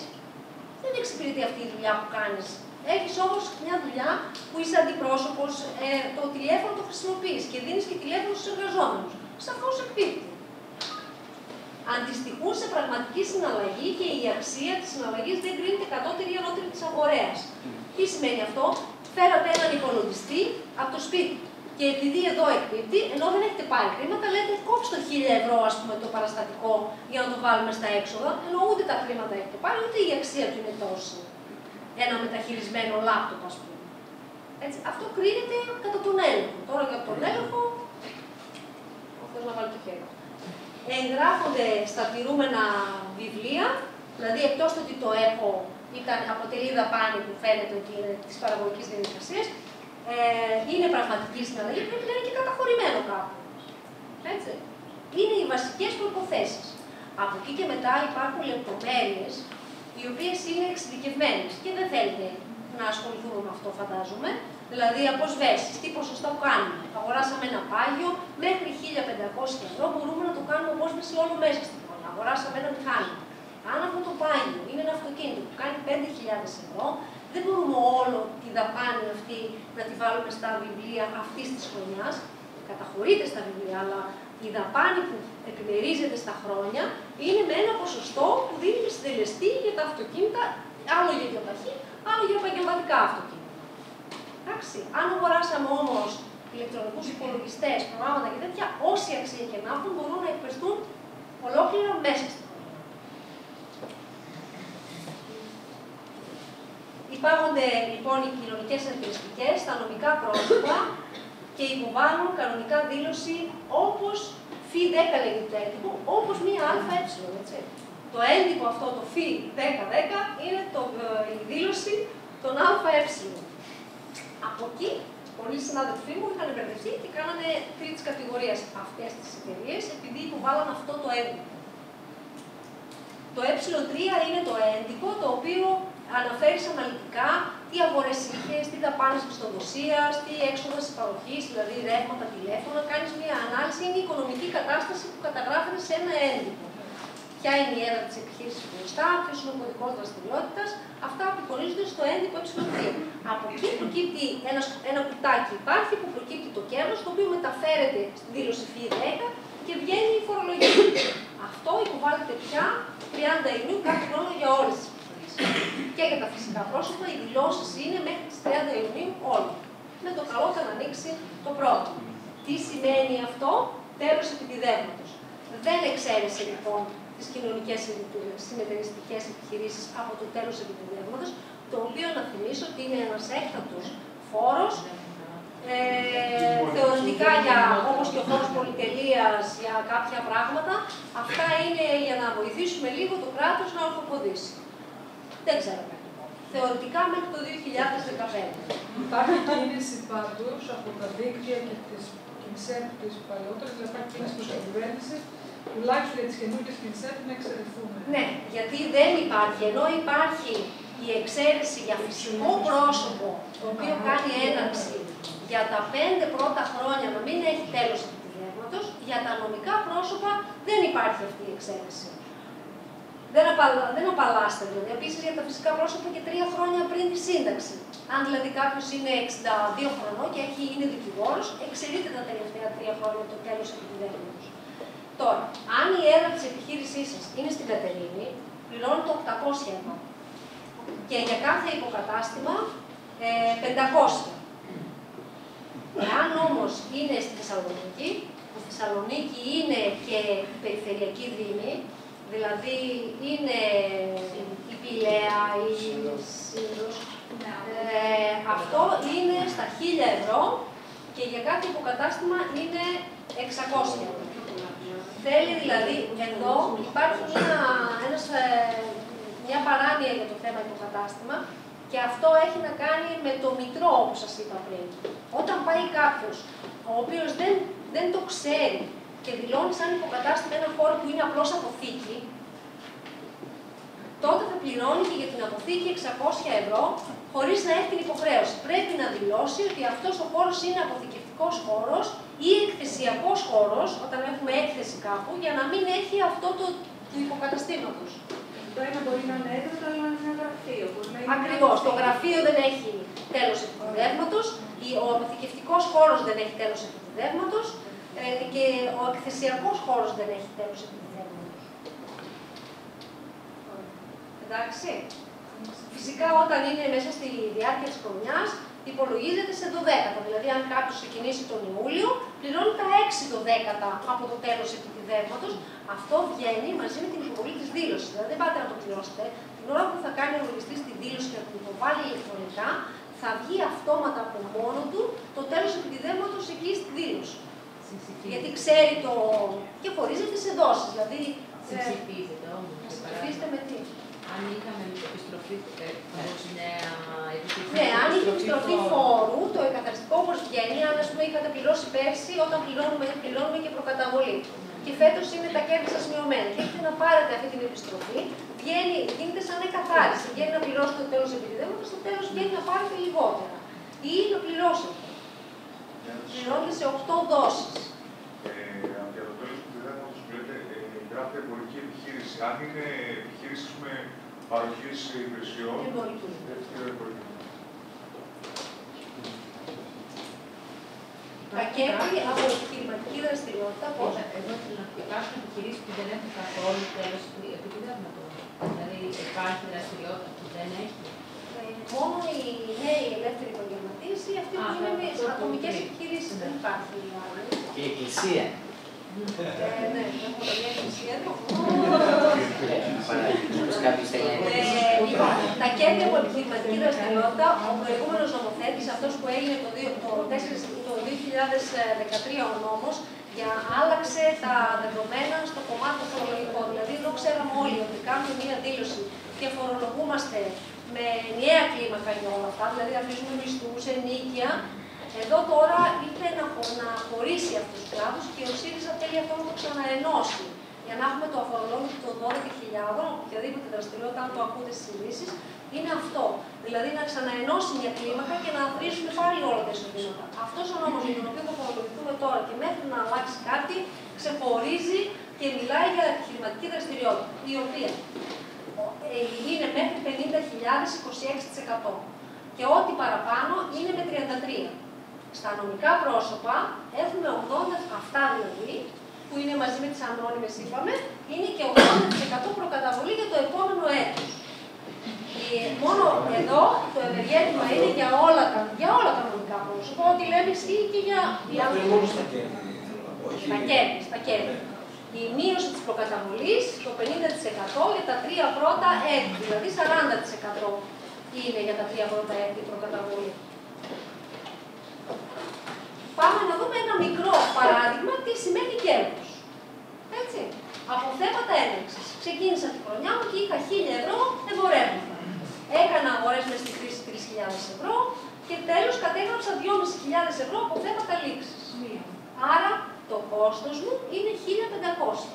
[SPEAKER 1] Δεν εξυπηρετεί αυτή η δουλειά που κάνεις. Έχεις όμως μια δουλειά που είσαι αντιπρόσωπος, ε, το τηλέφωνο το χρησιμοποιείς και δίνεις και τηλέφωνο στους εργαζόμενους. Σαφώς εκπίπτει αντιστοιχούν σε πραγματική συναλλαγή και η αξία της συναλλαγής δεν κρίνεται κατώτερη ή ανώτερη της αγορέα. Τι σημαίνει αυτό, φέρατε έναν υπολογιστή από το σπίτι. Και επειδή εδώ εκπίπτει, ενώ δεν έχετε πάρει χρήματα, λέτε κόψτε το 1000 ευρώ, ας πούμε, το παραστατικό για να το βάλουμε στα έξοδα, ενώ ούτε τα χρήματα έχετε πάρει, ούτε η αξία του είναι τόση. Ένα μεταχειρισμένο λάπτοπ, ας πούμε. Έτσι, αυτό κρίνεται κατά τον έλεγχο. Τώρα κατά τον έλεγχο, αυτό να βάλει το χέρι εγγράφονται στα τηρούμενα βιβλία, δηλαδή εκτός ότι το έχω ήταν αποτελεί δαπάνη που φαίνεται ότι είναι της παραγωγικής διαδικασίας, ε, είναι πραγματική συναλλαγή, πρέπει να είναι και καταχωρημένο κάπου. Έτσι. Είναι οι βασικές προποθέσει. Από εκεί και μετά υπάρχουν λεπτομέρειες οι οποίες είναι εξειδικευμένες και δεν θέλετε να ασχοληθούμε με αυτό, φαντάζομαι. Δηλαδή, αποσβέσει, τι ποσοστό κάνουμε. Αγοράσαμε ένα πάγιο μέχρι 1500 ευρώ, μπορούμε να το κάνουμε απόσβεση όλο μέσα στην χρονιά. Αγοράσαμε ένα μηχάνημα. Αν αυτό το πάγιο είναι ένα αυτοκίνητο που κάνει 5.000 ευρώ, δεν μπορούμε όλο τη δαπάνη αυτή να τη βάλουμε στα βιβλία αυτής της χρονιάς. Καταχωρείται στα βιβλία, αλλά η δαπάνη που επιμερίζεται στα χρόνια είναι με ένα ποσοστό που δίνει συντελεστή για τα αυτοκίνητα, άλλο για γιοταχή, άλλο για επαγγελματικά αυτοκίνητα. Εντάξει. Αν αγοράσαμε όμως ηλεκτρονικούς υπολογιστές, προγράμματα και τέτοια, όση αξία και να έχουν μπορούν να εκπαιστούν ολόκληρα μέσα στην Υπάγονται λοιπόν οι κοινωνικές χαρακτηριστικές, τα νομικά πρόσωπα και υποβάλλουν κανονικά δήλωση όπως φι 10 λέγεται το έντυπο, όπως μία ΑΕ. Έτσι. Το έντυπο αυτό, το φι 10-10, είναι το, ε, η δήλωση των ΑΕ. Από εκεί, πολλοί συνάδελφοί μου είχαν μπερδευτεί και κάνανε τρίτης κατηγορίας αυτές τις εταιρείες επειδή υποβάλλαν αυτό το έντυπο. Το ε3 είναι το έντυπο το οποίο αναφέρεις αναλυτικά τι αγορές είχες, τι δαπάνες μισθοδοσία, τι έξοδα της παροχής, δηλαδή ρεύματα, τηλέφωνα. Κάνεις μια ανάλυση, είναι η οικονομική κατάσταση που καταγράφεται σε ένα έντυπο. Ποια είναι η έδρα της επιχείρησης μπροστά, ποιος είναι ο κωδικός δραστηριότητας, αυτά απεικονίζονται στο έντυπο ε3. Από εκεί προκύπτει ένας, ένα κουτάκι, υπάρχει που προκύπτει το κέρδος, το οποίο μεταφέρεται στην δήλωση ΦΙ10 και βγαίνει η φορολογία. Αυτό υποβάλλεται πια 30 Ιουνίου κάθε χρόνο για όλες τις και για τα φυσικά πρόσωπα, οι δηλώσεις είναι μέχρι τις 30 Ιουνίου όλοι. Με το καλό θα ανοίξει το πρώτο. Τι σημαίνει αυτό, τέλος επιτιδεύματο. Δεν εξαίρεσε λοιπόν τις κοινωνικές συνεταιριστικές επιχειρήσεις από το τέλος επιτιδεύματο, το οποίο να θυμίσω ότι είναι ένας έκτακτο φόρος ε, θεωρητικά για, όπως και ο φόρος πολυτελείας για κάποια πράγματα, αυτά είναι για να βοηθήσουμε λίγο το κράτος να ορθοποδήσει. Δεν ξέρω κάτι. Θεωρητικά μέχρι το 2015.
[SPEAKER 6] Υπάρχει κίνηση πάντω από τα δίκτυα και τις κινσέπ της παλαιότερης, δηλαδή υπάρχει κίνηση προς την κυβέρνηση, τουλάχιστον για τις καινούργιες κινσέπ να εξαιρεθούν.
[SPEAKER 1] Ναι, γιατί δεν υπάρχει. Ενώ υπάρχει η εξαίρεση για φυσικό πρόσωπο, το οποίο κάνει έναρξη για τα πέντε πρώτα χρόνια να μην έχει τέλος επιτυχήματος, για τα νομικά πρόσωπα δεν υπάρχει αυτή η εξαίρεση δεν, απαλα, δεν απαλλάσσεται δηλαδή. Επίσης για τα φυσικά πρόσωπα και τρία χρόνια πριν τη σύνταξη. Αν δηλαδή κάποιος είναι 62 χρονών και έχει, είναι δικηγόρος, εξαιρείται τα τελευταία τρία χρόνια το τέλος επιδέγματος. Τώρα, αν η έδρα της επιχείρησής σας είναι στην Κατερίνη, πληρώνει το 800 ευρώ. Και για κάθε υποκατάστημα ε, 500. Αν όμως είναι στη Θεσσαλονίκη, που Θεσσαλονίκη είναι και περιφερειακή δήμη, Δηλαδή είναι η Πηλαία, η Σύνδρος. Ε, αυτό είναι στα 1000 ευρώ και για κάθε υποκατάστημα είναι 600 ευρώ. Θέλει δηλαδή, εδώ υπάρχει μια, ένας, ε, μια παράνοια για το θέμα υποκατάστημα και αυτό έχει να κάνει με το μητρό, όπως σας είπα πριν. Όταν πάει κάποιος, ο οποίος δεν, δεν το ξέρει και δηλώνει σαν υποκατάστημα ένα χώρο που είναι απλώς αποθήκη, τότε θα πληρώνει και για την αποθήκη 600 ευρώ χωρίς να έχει την υποχρέωση. Πρέπει να δηλώσει ότι αυτός ο χώρος είναι αποθηκευτικός χώρος ή εκθεσιακός χώρος, όταν έχουμε έκθεση κάπου, για να μην έχει αυτό το του υποκαταστήματος.
[SPEAKER 2] Το ένα μπορεί να είναι έδρα, το άλλο να είναι ένα γραφείο.
[SPEAKER 1] Ακριβώς. Το γραφείο δεν έχει τέλος επιδεύματο, ο αποθηκευτικός χώρος δεν έχει τέλος επιδεύματο ε, και ο εκθεσιακός χώρος δεν έχει τέλος επιδεύματο. Εντάξει. Φυσικά όταν είναι μέσα στη διάρκεια της χρονιάς υπολογίζεται σε 12. Δηλαδή, αν κάποιος ξεκινήσει τον Ιούλιο, πληρώνει τα 6 το 10 από το τέλος επιτιδεύματος. Αυτό βγαίνει μαζί με την υποβολή της δήλωσης. Δηλαδή, δεν πάτε να το πληρώσετε. Την ώρα που θα κάνει ο λογιστής τη δήλωση και θα την υποβάλει ηλεκτρονικά, θα βγει αυτόματα από μόνο του το τέλος επιτιδεύματος εκεί στη δήλωση. Γιατί ξέρει το. και χωρίζεται σε δόσεις. Δηλαδή.
[SPEAKER 8] Συμψηφίζεται όμως.
[SPEAKER 1] Συμψηφίζεται με τι;
[SPEAKER 8] Αν είχαμε επιστροφή, νέα
[SPEAKER 1] Ναι, αν είχε επιστροφή φόρου, το εκαθαριστικό όπως βγαίνει, αν ας πούμε είχατε πληρώσει πέρσι, όταν πληρώνουμε, πληρώνουμε και προκαταβολή. Και φέτος είναι τα κέρδη σας μειωμένα. Και έχετε να πάρετε αυτή την επιστροφή, βγαίνει, γίνεται σαν εκαθάριση. Βγαίνει να πληρώσετε το τέλος επιδιδέματο, στο τέλος βγαίνει να πάρετε λιγότερα. Ή να πληρώσετε. Πληρώνετε σε 8 δόσεις.
[SPEAKER 13] Ε, για το τέλο του επιδέματο που λέτε, ε, γράφει εμπορική επιχείρηση. Αν είναι επιχείρηση με παροχής υπηρεσιών.
[SPEAKER 1] Εμπορική. Πακέτη από επιχειρηματική δραστηριότητα. Πώς;
[SPEAKER 8] Εγώ θέλω να υπάρχουν επιχειρήσεις που δεν έχουν καθόλου τέλος επιδεύματο. Δηλαδή υπάρχει δραστηριότητα που δεν έχει.
[SPEAKER 1] Μόνο οι νέοι ελεύθεροι επαγγελματίε ή αυτοί που είναι ατομικές επιχειρήσεις. Δεν υπάρχει
[SPEAKER 7] Και η Εκκλησία.
[SPEAKER 1] Ε, ναι, έχω μια εδώ.
[SPEAKER 7] Ε,
[SPEAKER 1] λοιπόν, τα κέρδη από επιχειρηματική δραστηριότητα, ο προηγούμενος νομοθέτης, αυτός που έγινε το, το, 2013 ο νόμος, για άλλαξε τα δεδομένα στο κομμάτι του φορολογικό. Δηλαδή, εδώ ξέραμε όλοι ότι κάνουμε μία δήλωση και φορολογούμαστε με ενιαία κλίμακα για όλα αυτά, δηλαδή αφήσουμε μισθούς, ενίκεια. Εδώ τώρα ήρθε να, να χωρίσει αυτού του κλάδου και ο ΣΥΡΙΖΑ θέλει αυτό να το ξαναενώσει. Για να έχουμε το αφορολόγιο των 12.000, οποιαδήποτε δραστηριότητα, αν το ακούτε στις ειδήσεις, είναι αυτό. Δηλαδή να ξαναενώσει μια κλίμακα και να αφήσουμε πάλι όλα τα εισοδήματα. Αυτός ο νόμος για τον οποίο θα φορολογηθούμε τώρα και μέχρι να αλλάξει κάτι, ξεχωρίζει και μιλάει για επιχειρηματική δραστηριότητα, η οποία ε, είναι μέχρι 50.000 26% και ό,τι παραπάνω είναι με 33%. Στα νομικά πρόσωπα έχουμε 80, αυτά δηλαδή, που είναι μαζί με τις ανώνυμες είπαμε, είναι και 80% προκαταβολή για το επόμενο έτος. μόνο εδώ το ευεργέτημα είναι για όλα τα, για όλα τα νομικά πρόσωπα, ό,τι λέμε ισχύει και για...
[SPEAKER 5] Αυτό είναι μόνο στα κέρδη,
[SPEAKER 1] Στα κέρδη, στα κέρδη. Η μείωση της προκαταβολής, το 50% για τα τρία πρώτα έτη, δηλαδή 40% είναι για τα τρία πρώτα έτη η προκαταβολή. Πάμε να δούμε ένα μικρό παράδειγμα τι σημαίνει κέρδος. Έτσι. Από θέματα έλεξη. Ξεκίνησα τη χρονιά μου και είχα 1000 ευρώ εμπορεύματα. Έκανα αγορές μες στη κρίση 3.000 ευρώ και τέλος κατέγραψα 2.500 ευρώ από θέματα λήξη. Άρα το κόστος μου είναι 1.500.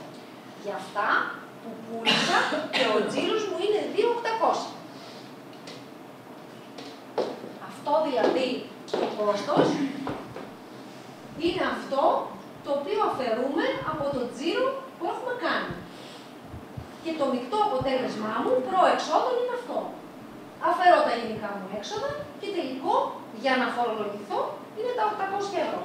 [SPEAKER 1] Για αυτά που πούλησα και ο τζίρος μου είναι 2.800. Αυτό δηλαδή το κόστος είναι αυτό το οποίο αφαιρούμε από το τζίρο που έχουμε κάνει. Και το μεικτό αποτέλεσμά μου προεξόδων είναι αυτό. Αφαιρώ τα γενικά μου έξοδα και τελικό για να φορολογηθώ είναι τα 800 ευρώ.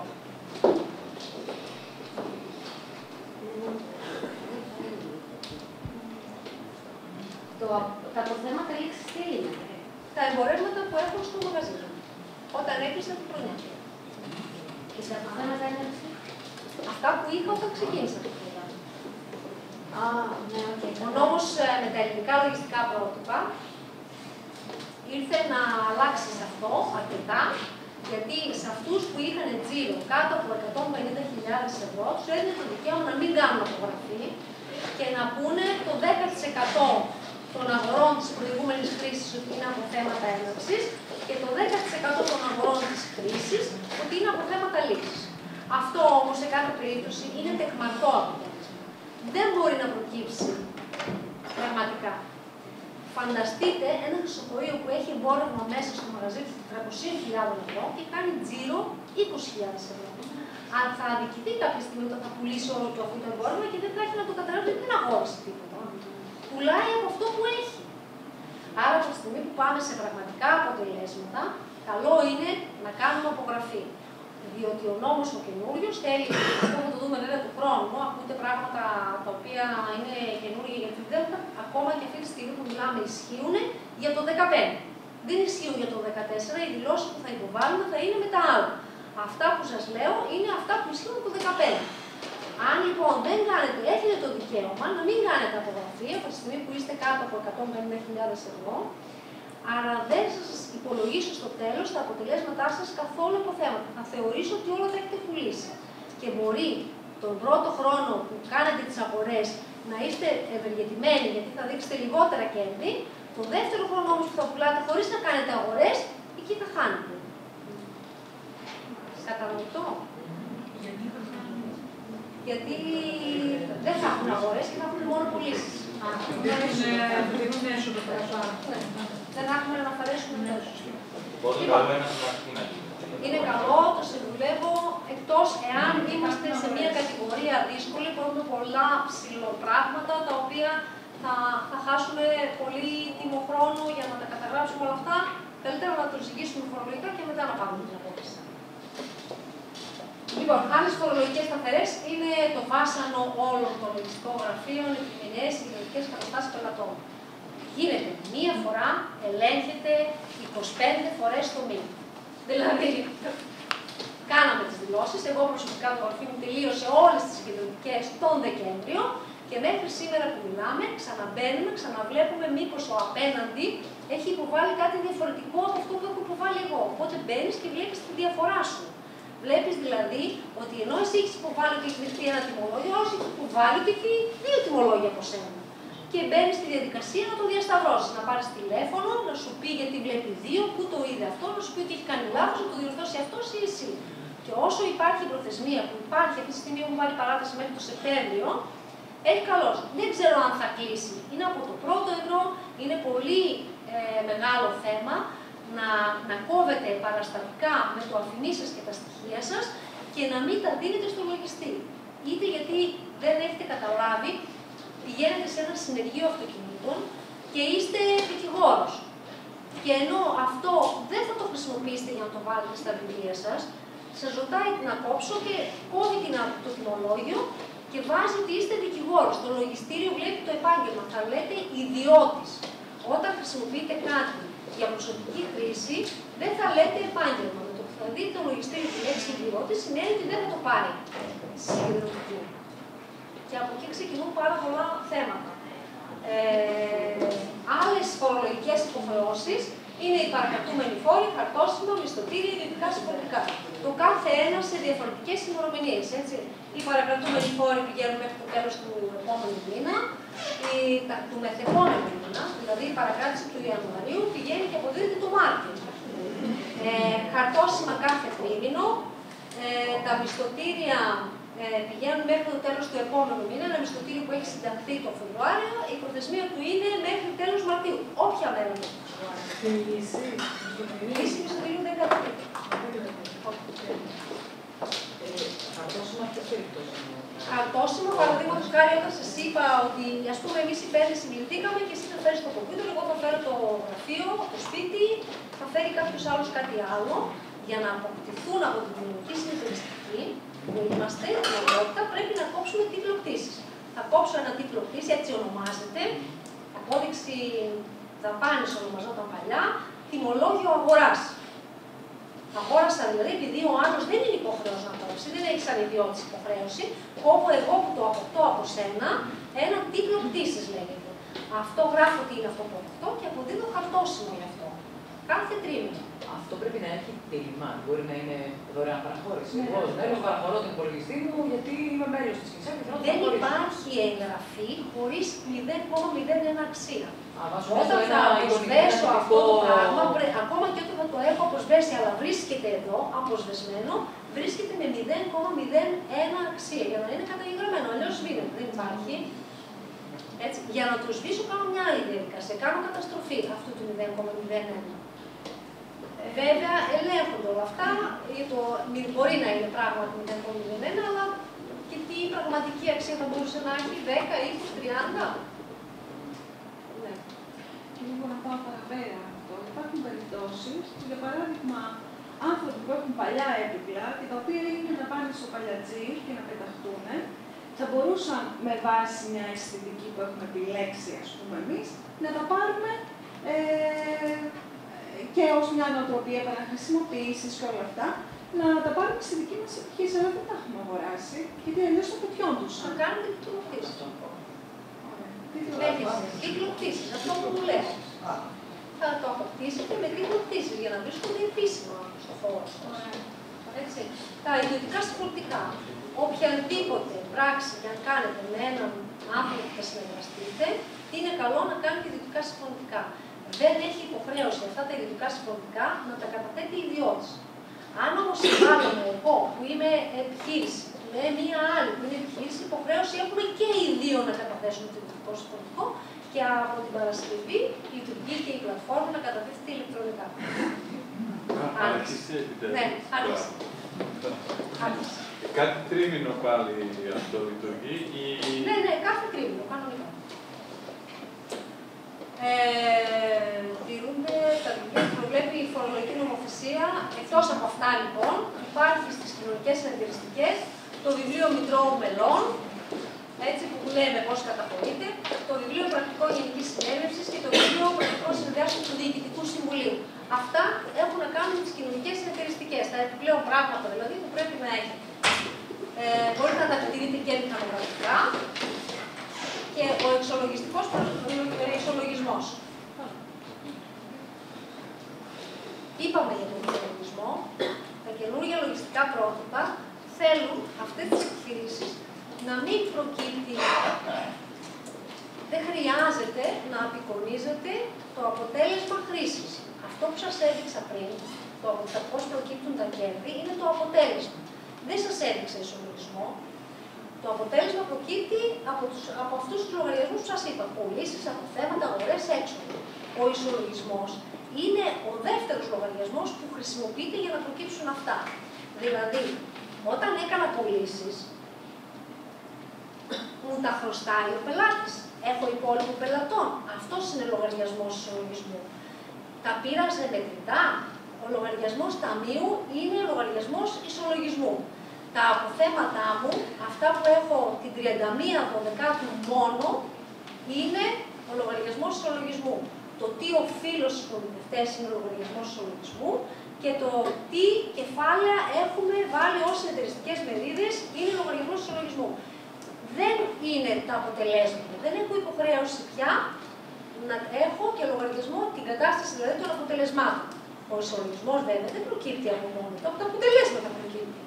[SPEAKER 11] Το, τα αποθέματα λήξη τι είναι.
[SPEAKER 1] Τα εμπορεύματα που έχω στο μαγαζί όταν έκλεισα την χρονιά.
[SPEAKER 11] Και τα αποθέματα είναι
[SPEAKER 1] Αυτά που είχα όταν ξεκίνησα το πρόγραμμα.
[SPEAKER 11] Α, ναι, okay.
[SPEAKER 1] Ο νόμος ε, με τα ελληνικά λογιστικά πρότυπα ήρθε να αλλάξει σε αυτό αρκετά, γιατί σε αυτούς που είχαν τζίρο κάτω από 150.000 ευρώ, του έδινε το δικαίωμα να μην κάνουν απογραφή και να πούνε το 10% των αγορών της προηγούμενης χρήσης ότι είναι από θέματα έναρξης και το 10% των αγορών της χρήσης ότι είναι από θέματα λήξης. Αυτό όμως σε κάθε περίπτωση είναι τεκμαρτό αποτέλεσμα. Δεν μπορεί να προκύψει πραγματικά. Φανταστείτε ένα νοσοκομείο που έχει εμπόρευμα μέσα στο μαγαζί του 400.000 ευρώ και κάνει τζίρο 20.000 ευρώ. Αν θα αδικηθεί κάποια στιγμή όταν θα πουλήσει όλο του αυτό το εμπόρευμα και δεν θα έχει να το καταλάβει γιατί δεν αγόρασε τίποτα. Πουλάει από αυτό που έχει. Άρα από τη στιγμή που πάμε σε πραγματικά αποτελέσματα, καλό είναι να κάνουμε απογραφή διότι ο νόμος ο καινούριος θέλει, αυτό θα το δούμε βέβαια του χρόνου, ακούτε πράγματα τα οποία είναι καινούργια για την Δέλτα, ακόμα και αυτή τη στιγμή που μιλάμε ισχύουν για το 2015. Δεν ισχύουν για το 2014, οι δηλώσεις που θα υποβάλουμε θα είναι με τα άλλα. Αυτά που σας λέω είναι αυτά που ισχύουν το 2015. Αν λοιπόν δεν κάνετε, έχετε το δικαίωμα να μην κάνετε απογραφή από τη στιγμή που είστε κάτω από 150.000 ευρώ, Άρα δεν σας υπολογίσω στο τέλος τα αποτελέσματά σας καθόλου από θέματα. Θα θεωρήσω ότι όλα τα έχετε πουλήσει. Και μπορεί τον πρώτο χρόνο που κάνετε τις αγορές να είστε ευεργετημένοι γιατί θα δείξετε λιγότερα κέρδη. Το δεύτερο χρόνο όμως που θα πουλάτε χωρίς να κάνετε αγορές, εκεί θα χάνετε. Κατανοητό. Γιατί δεν θα έχουν αγορές και θα έχουν μόνο πωλήσεις. Δεν έχουμε να αφαιρέσουμε μέσω. Είναι καλό, το συμβουλεύω, εκτός εάν είμαστε σε μια κατηγορία δύσκολη που έχουμε πολλά ψηλοπράγματα τα οποία θα, θα χάσουμε πολύ τιμό χρόνο για να τα καταγράψουμε όλα αυτά. Καλύτερα να το ζυγίσουμε φορολογικά και μετά να πάρουμε την απόφαση. Λοιπόν, άλλες φορολογικές σταθερές είναι το βάσανο όλων των λογιστικών γραφείων, επιμηνιέ, ιδεωτικέ καταστάσεις πελατών. Γίνεται μία φορά, ελέγχεται 25 φορές το μήνα. Δηλαδή, κάναμε τις δηλώσει δηλώσεις. Εγώ προσωπικά το γραφείο μου τελείωσε όλες τις συγκεντρωτικές τον Δεκέμβριο και μέχρι σήμερα που μιλάμε, ξαναμπαίνουμε, ξαναβλέπουμε μήπως ο απέναντι έχει υποβάλει κάτι διαφορετικό από αυτό που έχω υποβάλει εγώ. Οπότε μπαίνεις και βλέπεις τη διαφορά σου. Βλέπεις δηλαδή ότι ενώ εσύ έχεις υποβάλει και έχει δεχτεί ένα τιμολόγιο, άλλο έχεις υποβάλει και έχει δύο τιμολόγια από σένα. Και μπαίνεις στη διαδικασία να το διασταυρώσεις. Να πάρεις τηλέφωνο, να σου πει γιατί βλέπει δύο, πού το είδε αυτό, να σου πει ότι έχει κάνει λάθος, να το διορθώσει αυτό ή εσύ. Και όσο υπάρχει η προθεσμία που υπάρχει, αυτή τη στιγμή έχουν βάλει παράταση μέχρι το Σεπτέμβριο, έχει καλώ. Δεν ξέρω αν θα κλείσει. Είναι από το πρώτο ευρώ, είναι πολύ ε, μεγάλο θέμα να, να κόβετε παραστατικά με το αφημί σας και τα στοιχεία σας και να μην τα δίνετε στο λογιστή. Είτε γιατί δεν έχετε καταλάβει, πηγαίνετε σε ένα συνεργείο αυτοκινήτων και είστε δικηγόρος. Και ενώ αυτό δεν θα το χρησιμοποιήσετε για να το βάλετε στα βιβλία σας, σας ρωτάει να κόψω και κόβει την, το τιμολόγιο και βάζει ότι είστε δικηγόρος. Το λογιστήριο βλέπει το επάγγελμα. Θα λέτε ιδιώτης. Όταν χρησιμοποιείτε κάτι για προσωπική χρήση, δεν θα λέτε επάγγελμα. Με το που θα δείτε το λογιστήριο τη λέξη ιδιώτη, σημαίνει ότι δεν θα το πάρει συγκεντρωτική. Και από εκεί ξεκινούν πάρα πολλά θέματα. Ε, Άλλες φορολογικές υποχρεώσεις είναι οι παρακατούμενοι φόροι, χαρτόσημα, μισθωτήρια, ιδιωτικά συμφωνικά. Το κάθε ένα σε διαφορετικές ημερομηνίες. Οι παρακρατούμενοι φόροι πηγαίνουν μέχρι το τέλος του επόμενου μήνα. Η, τα, του μεθεπόμενου μήνα, δηλαδή η παρακράτηση του Ιανουαρίου, πηγαίνει και αποδίδεται το Μάρτιο. Ε, χαρτόσημα κάθε τρίμηνο. Ε, τα μισθωτήρια ε, πηγαίνουν μέχρι το τέλος του επόμενου μήνα. Ένα μισθωτήριο που έχει συνταχθεί το Φεβρουάριο, η προθεσμία του είναι μέχρι τέλος Μαρτίου. Όποια μέρα είναι.
[SPEAKER 6] Η λύση.
[SPEAKER 1] Η λύση μισθωτήριου δεν καταπληκτεί.
[SPEAKER 2] Χαρτόσημα αυτέ τι περιπτώσει.
[SPEAKER 1] Χαρτόσημα, παραδείγματος χάρη, όταν σας είπα ότι ας πούμε εμείς οι πέντε συγκληθήκαμε και εσύ θα φέρεις το κομπιούτερ, εγώ θα φέρω το γραφείο, το σπίτι, θα φέρει κάποιος άλλος κάτι άλλο για να αποκτηθούν από την κοινωνική συνεταιριστική που είμαστε, την πρέπει να κόψουμε τίτλο κτήση. Θα κόψω ένα τίτλο κτήση, έτσι ονομάζεται, απόδειξη δαπάνης ονομαζόταν παλιά, τιμολόγιο αγοράς. Αγόρασα δηλαδή επειδή ο άλλο δεν είναι υποχρέωση να το δεν έχει σαν ιδιώτης υποχρέωση, όπου εγώ που το αποκτώ από σένα, ένα τίτλο κτήση λέγεται. Αυτό γράφω ότι είναι αυτό που αποκτώ και αποδίδω χαρτόσημο γι' αυτό. Κάθε τρίμηνο.
[SPEAKER 2] Αυτό πρέπει να έχει τίμημα. Μπορεί να είναι δωρεάν παραχώρηση. Ναι. Εγώ θέλω παραχωρώ τον υπολογιστή μου γιατί είμαι μέλος της ΚΙΣΑ και θέλω
[SPEAKER 1] Δεν υπάρχει εγγραφή χωρίς 0,01 αξία.
[SPEAKER 2] Α,
[SPEAKER 1] όταν θα αποσβέσω αυτό το πράγμα, ακόμα και όταν θα το έχω αποσβέσει, αλλά βρίσκεται εδώ, αποσβεσμένο, βρίσκεται με 0,01 αξία για να είναι καταγεγραμμένο. Αλλιώς σβήνεται, δεν υπάρχει. Έτσι, για να το σβήσω κάνω μια άλλη διαδικασία. Κάνω καταστροφή αυτού του 0,01. Βέβαια, ελέγχονται όλα αυτά. Το, μπορεί να είναι πράγματι 0,01, αλλά και τι πραγματική αξία θα μπορούσε να έχει, 10, 20, 30.
[SPEAKER 6] Ναι. Λίγο να πάω παραπέρα αυτό. Υπάρχουν περιπτώσεις, για παράδειγμα, άνθρωποι που έχουν παλιά έπιπλα και τα οποία είναι να πάνε στο παλιατζή και να πεταχτούν, θα μπορούσαν με βάση μια αισθητική που έχουμε επιλέξει, ας πούμε εμείς, να τα πάρουμε ε, και ως μια νοοτροπία επαναχρησιμοποίησης και όλα αυτά, να τα πάρουμε στη δική μας επιχείρηση, αλλά δεν τα έχουμε αγοράσει, γιατί αλλιώς θα του.
[SPEAKER 1] Να κάνετε κυκλοκτήσει. Κυκλοκτήσει, αυτό που μου λέει. Θα το αποκτήσετε με κυκλοκτήσει για να βρίσκονται επίσημα στο χώρο σας. Έτσι. Τα ιδιωτικά συμπολιτικά. Οποιαδήποτε πράξη και αν κάνετε με έναν άνθρωπο που θα συνεργαστείτε, είναι καλό να κάνετε ιδιωτικά συμφωνητικά δεν έχει υποχρέωση αυτά τα ιδιωτικά συμφωνητικά να τα καταθέτει ιδιώτης. Αν όμως συμβάλλομαι εγώ που είμαι επιχείρηση με μία άλλη που είναι επιχείρηση, υποχρέωση έχουμε και οι δύο να καταθέσουν το ιδιωτικό συμφωνητικό και από την Παρασκευή λειτουργεί και η πλατφόρμα να καταθέσετε ηλεκτρονικά.
[SPEAKER 14] Άρχισε
[SPEAKER 1] Ναι, άρχισε.
[SPEAKER 14] Κάτι τρίμηνο πάλι αυτό λειτουργεί ή...
[SPEAKER 1] Ναι, ναι, κάθε τρίμηνο, κανονικά ε, τηρούνται τα δικαιώματα που προβλέπει η φορολογική νομοθεσία. Εκτός από αυτά, λοιπόν, υπάρχει στις κοινωνικές συνεταιριστικέ το βιβλίο Μητρώου Μελών, έτσι που λέμε πώς καταχωρείται, το βιβλίο πρακτικών γενικής συνέλευσης και το βιβλίο πρακτικών συνδυάσεων του Διοικητικού Συμβουλίου. Αυτά έχουν να κάνουν με τις κοινωνικές χαρακτηριστικές, τα επιπλέον πράγματα δηλαδή που πρέπει να έχει. Ε, μπορείτε να τα επιτηρείτε και μηχανογραφικά και ο εξολογιστικός εξολογισμό. Είπαμε για τον εξολογισμό, τα καινούργια λογιστικά πρότυπα θέλουν αυτές τις επιχειρήσεις να μην προκύπτει, δεν χρειάζεται να απεικονίζεται το αποτέλεσμα χρήσης. Αυτό που σας έδειξα πριν, το, το πώς προκύπτουν τα κέρδη, είναι το αποτέλεσμα. Δεν σας έδειξα ισολογισμό. Το αποτέλεσμα προκύπτει από, τους, από αυτούς τους λογαριασμούς που σας είπα. Πωλήσεις, αποθέματα, αγορές, έξοδο. Ο ισολογισμός είναι ο δεύτερος λογαριασμός που χρησιμοποιείται για να προκύψουν αυτά. Δηλαδή, όταν έκανα πωλήσεις, μου τα χρωστάει ο πελάτης. Έχω υπόλοιπο πελατών. Αυτός είναι λογαριασμός ισολογισμού. Τα πήρα σε μετρητά. Ο λογαριασμός ταμείου είναι λογαριασμός ισολογισμού. Τα αποθέματά μου, αυτά που έχω την 31 12 μόνο, είναι ο λογαριασμός ισολογισμού. Το τι οφείλω στους προμηθευτές είναι ο λογαριασμός ισολογισμού και το τι κεφάλαια έχουμε βάλει ως εταιριστικέ μερίδες είναι ο λογαριασμός ισολογισμού δεν είναι τα αποτελέσματα. Δεν έχω υποχρέωση πια να έχω και λογαριασμό την κατάσταση δηλαδή των αποτελεσμάτων. Ο ισολογισμό βέβαια δεν προκύπτει από μόνο του, από τα αποτελέσματα προκύπτει.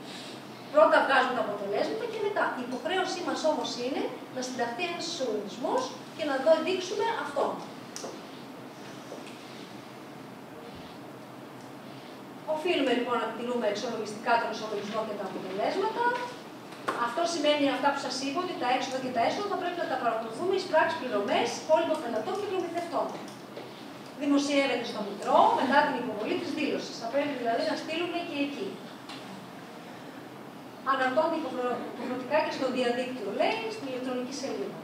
[SPEAKER 1] Πρώτα βγάζουν τα αποτελέσματα και μετά. Η υποχρέωσή μας όμως είναι να συνταχθεί ένας ισολογισμός και να δω, δείξουμε αυτό. Οφείλουμε λοιπόν να κτηρούμε εξολογιστικά τον ισολογισμό και τα αποτελέσματα. Αυτό σημαίνει αυτά που σας είπα, ότι τα έξοδα και τα έσοδα θα πρέπει να τα παρακολουθούμε εις πράξεις πληρωμές υπόλοιπων πελατών και προμηθευτών. Δημοσιεύεται στο Μητρό μετά την υποβολή της δήλωσης. Θα πρέπει δηλαδή να στείλουμε και εκεί. Αναρτώνται υποχρεωτικά και στο διαδίκτυο, λέει, στην ηλεκτρονική σελίδα.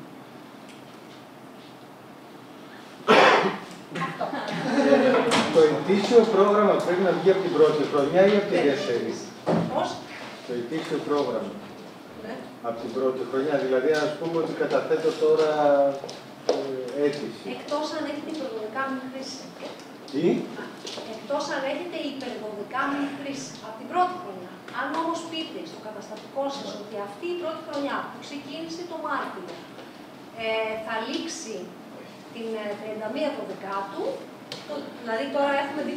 [SPEAKER 4] Το ετήσιο πρόγραμμα πρέπει να βγει από την πρώτη χρονιά ή από τη δεύτερη;
[SPEAKER 1] Πώς;
[SPEAKER 4] Το ετήσιο πρόγραμμα από την πρώτη χρονιά. Δηλαδή, ας πούμε ότι καταθέτω τώρα ε, αίτηση.
[SPEAKER 1] Εκτός αν έχετε υπερβολικά χρήση.
[SPEAKER 4] Τι;
[SPEAKER 1] Εκτός αν έχετε υπερβολικά χρήση. Από την πρώτη χρονιά. Αν όμως πείτε στο καταστατικό σας ότι αυτή η πρώτη χρονιά που ξεκίνησε το Μάρτιο ε, θα λήξει την 31 ε, του δεκάτου, δηλαδή τώρα έχουμε 2015.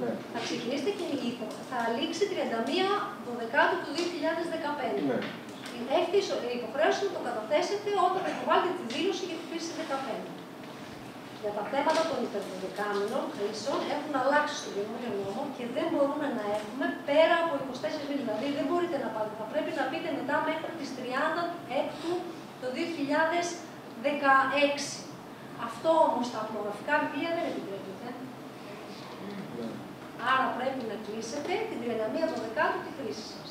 [SPEAKER 1] Ναι. Θα ξεκινήσετε και θα λήξει 31 Δεκάτου του 2015. Ναι. Έχετε υποχρέωση να το καταθέσετε όταν θα υποβάλλετε τη δήλωση για τη χρήση 15. Για τα θέματα των υπερδεκάμινων χρήσεων έχουν αλλάξει στο καινούριο νόμο και δεν μπορούμε να έχουμε πέρα από 24 μήνες. Δηλαδή δεν μπορείτε να πάτε. Θα πρέπει να πείτε μετά μέχρι τις 30 έκτου το 2016. Αυτό όμως τα απογραφικά βιβλία δεν επιτρέπεται. Άρα πρέπει να κλείσετε την 31 του δεκάτου τη χρήση σας.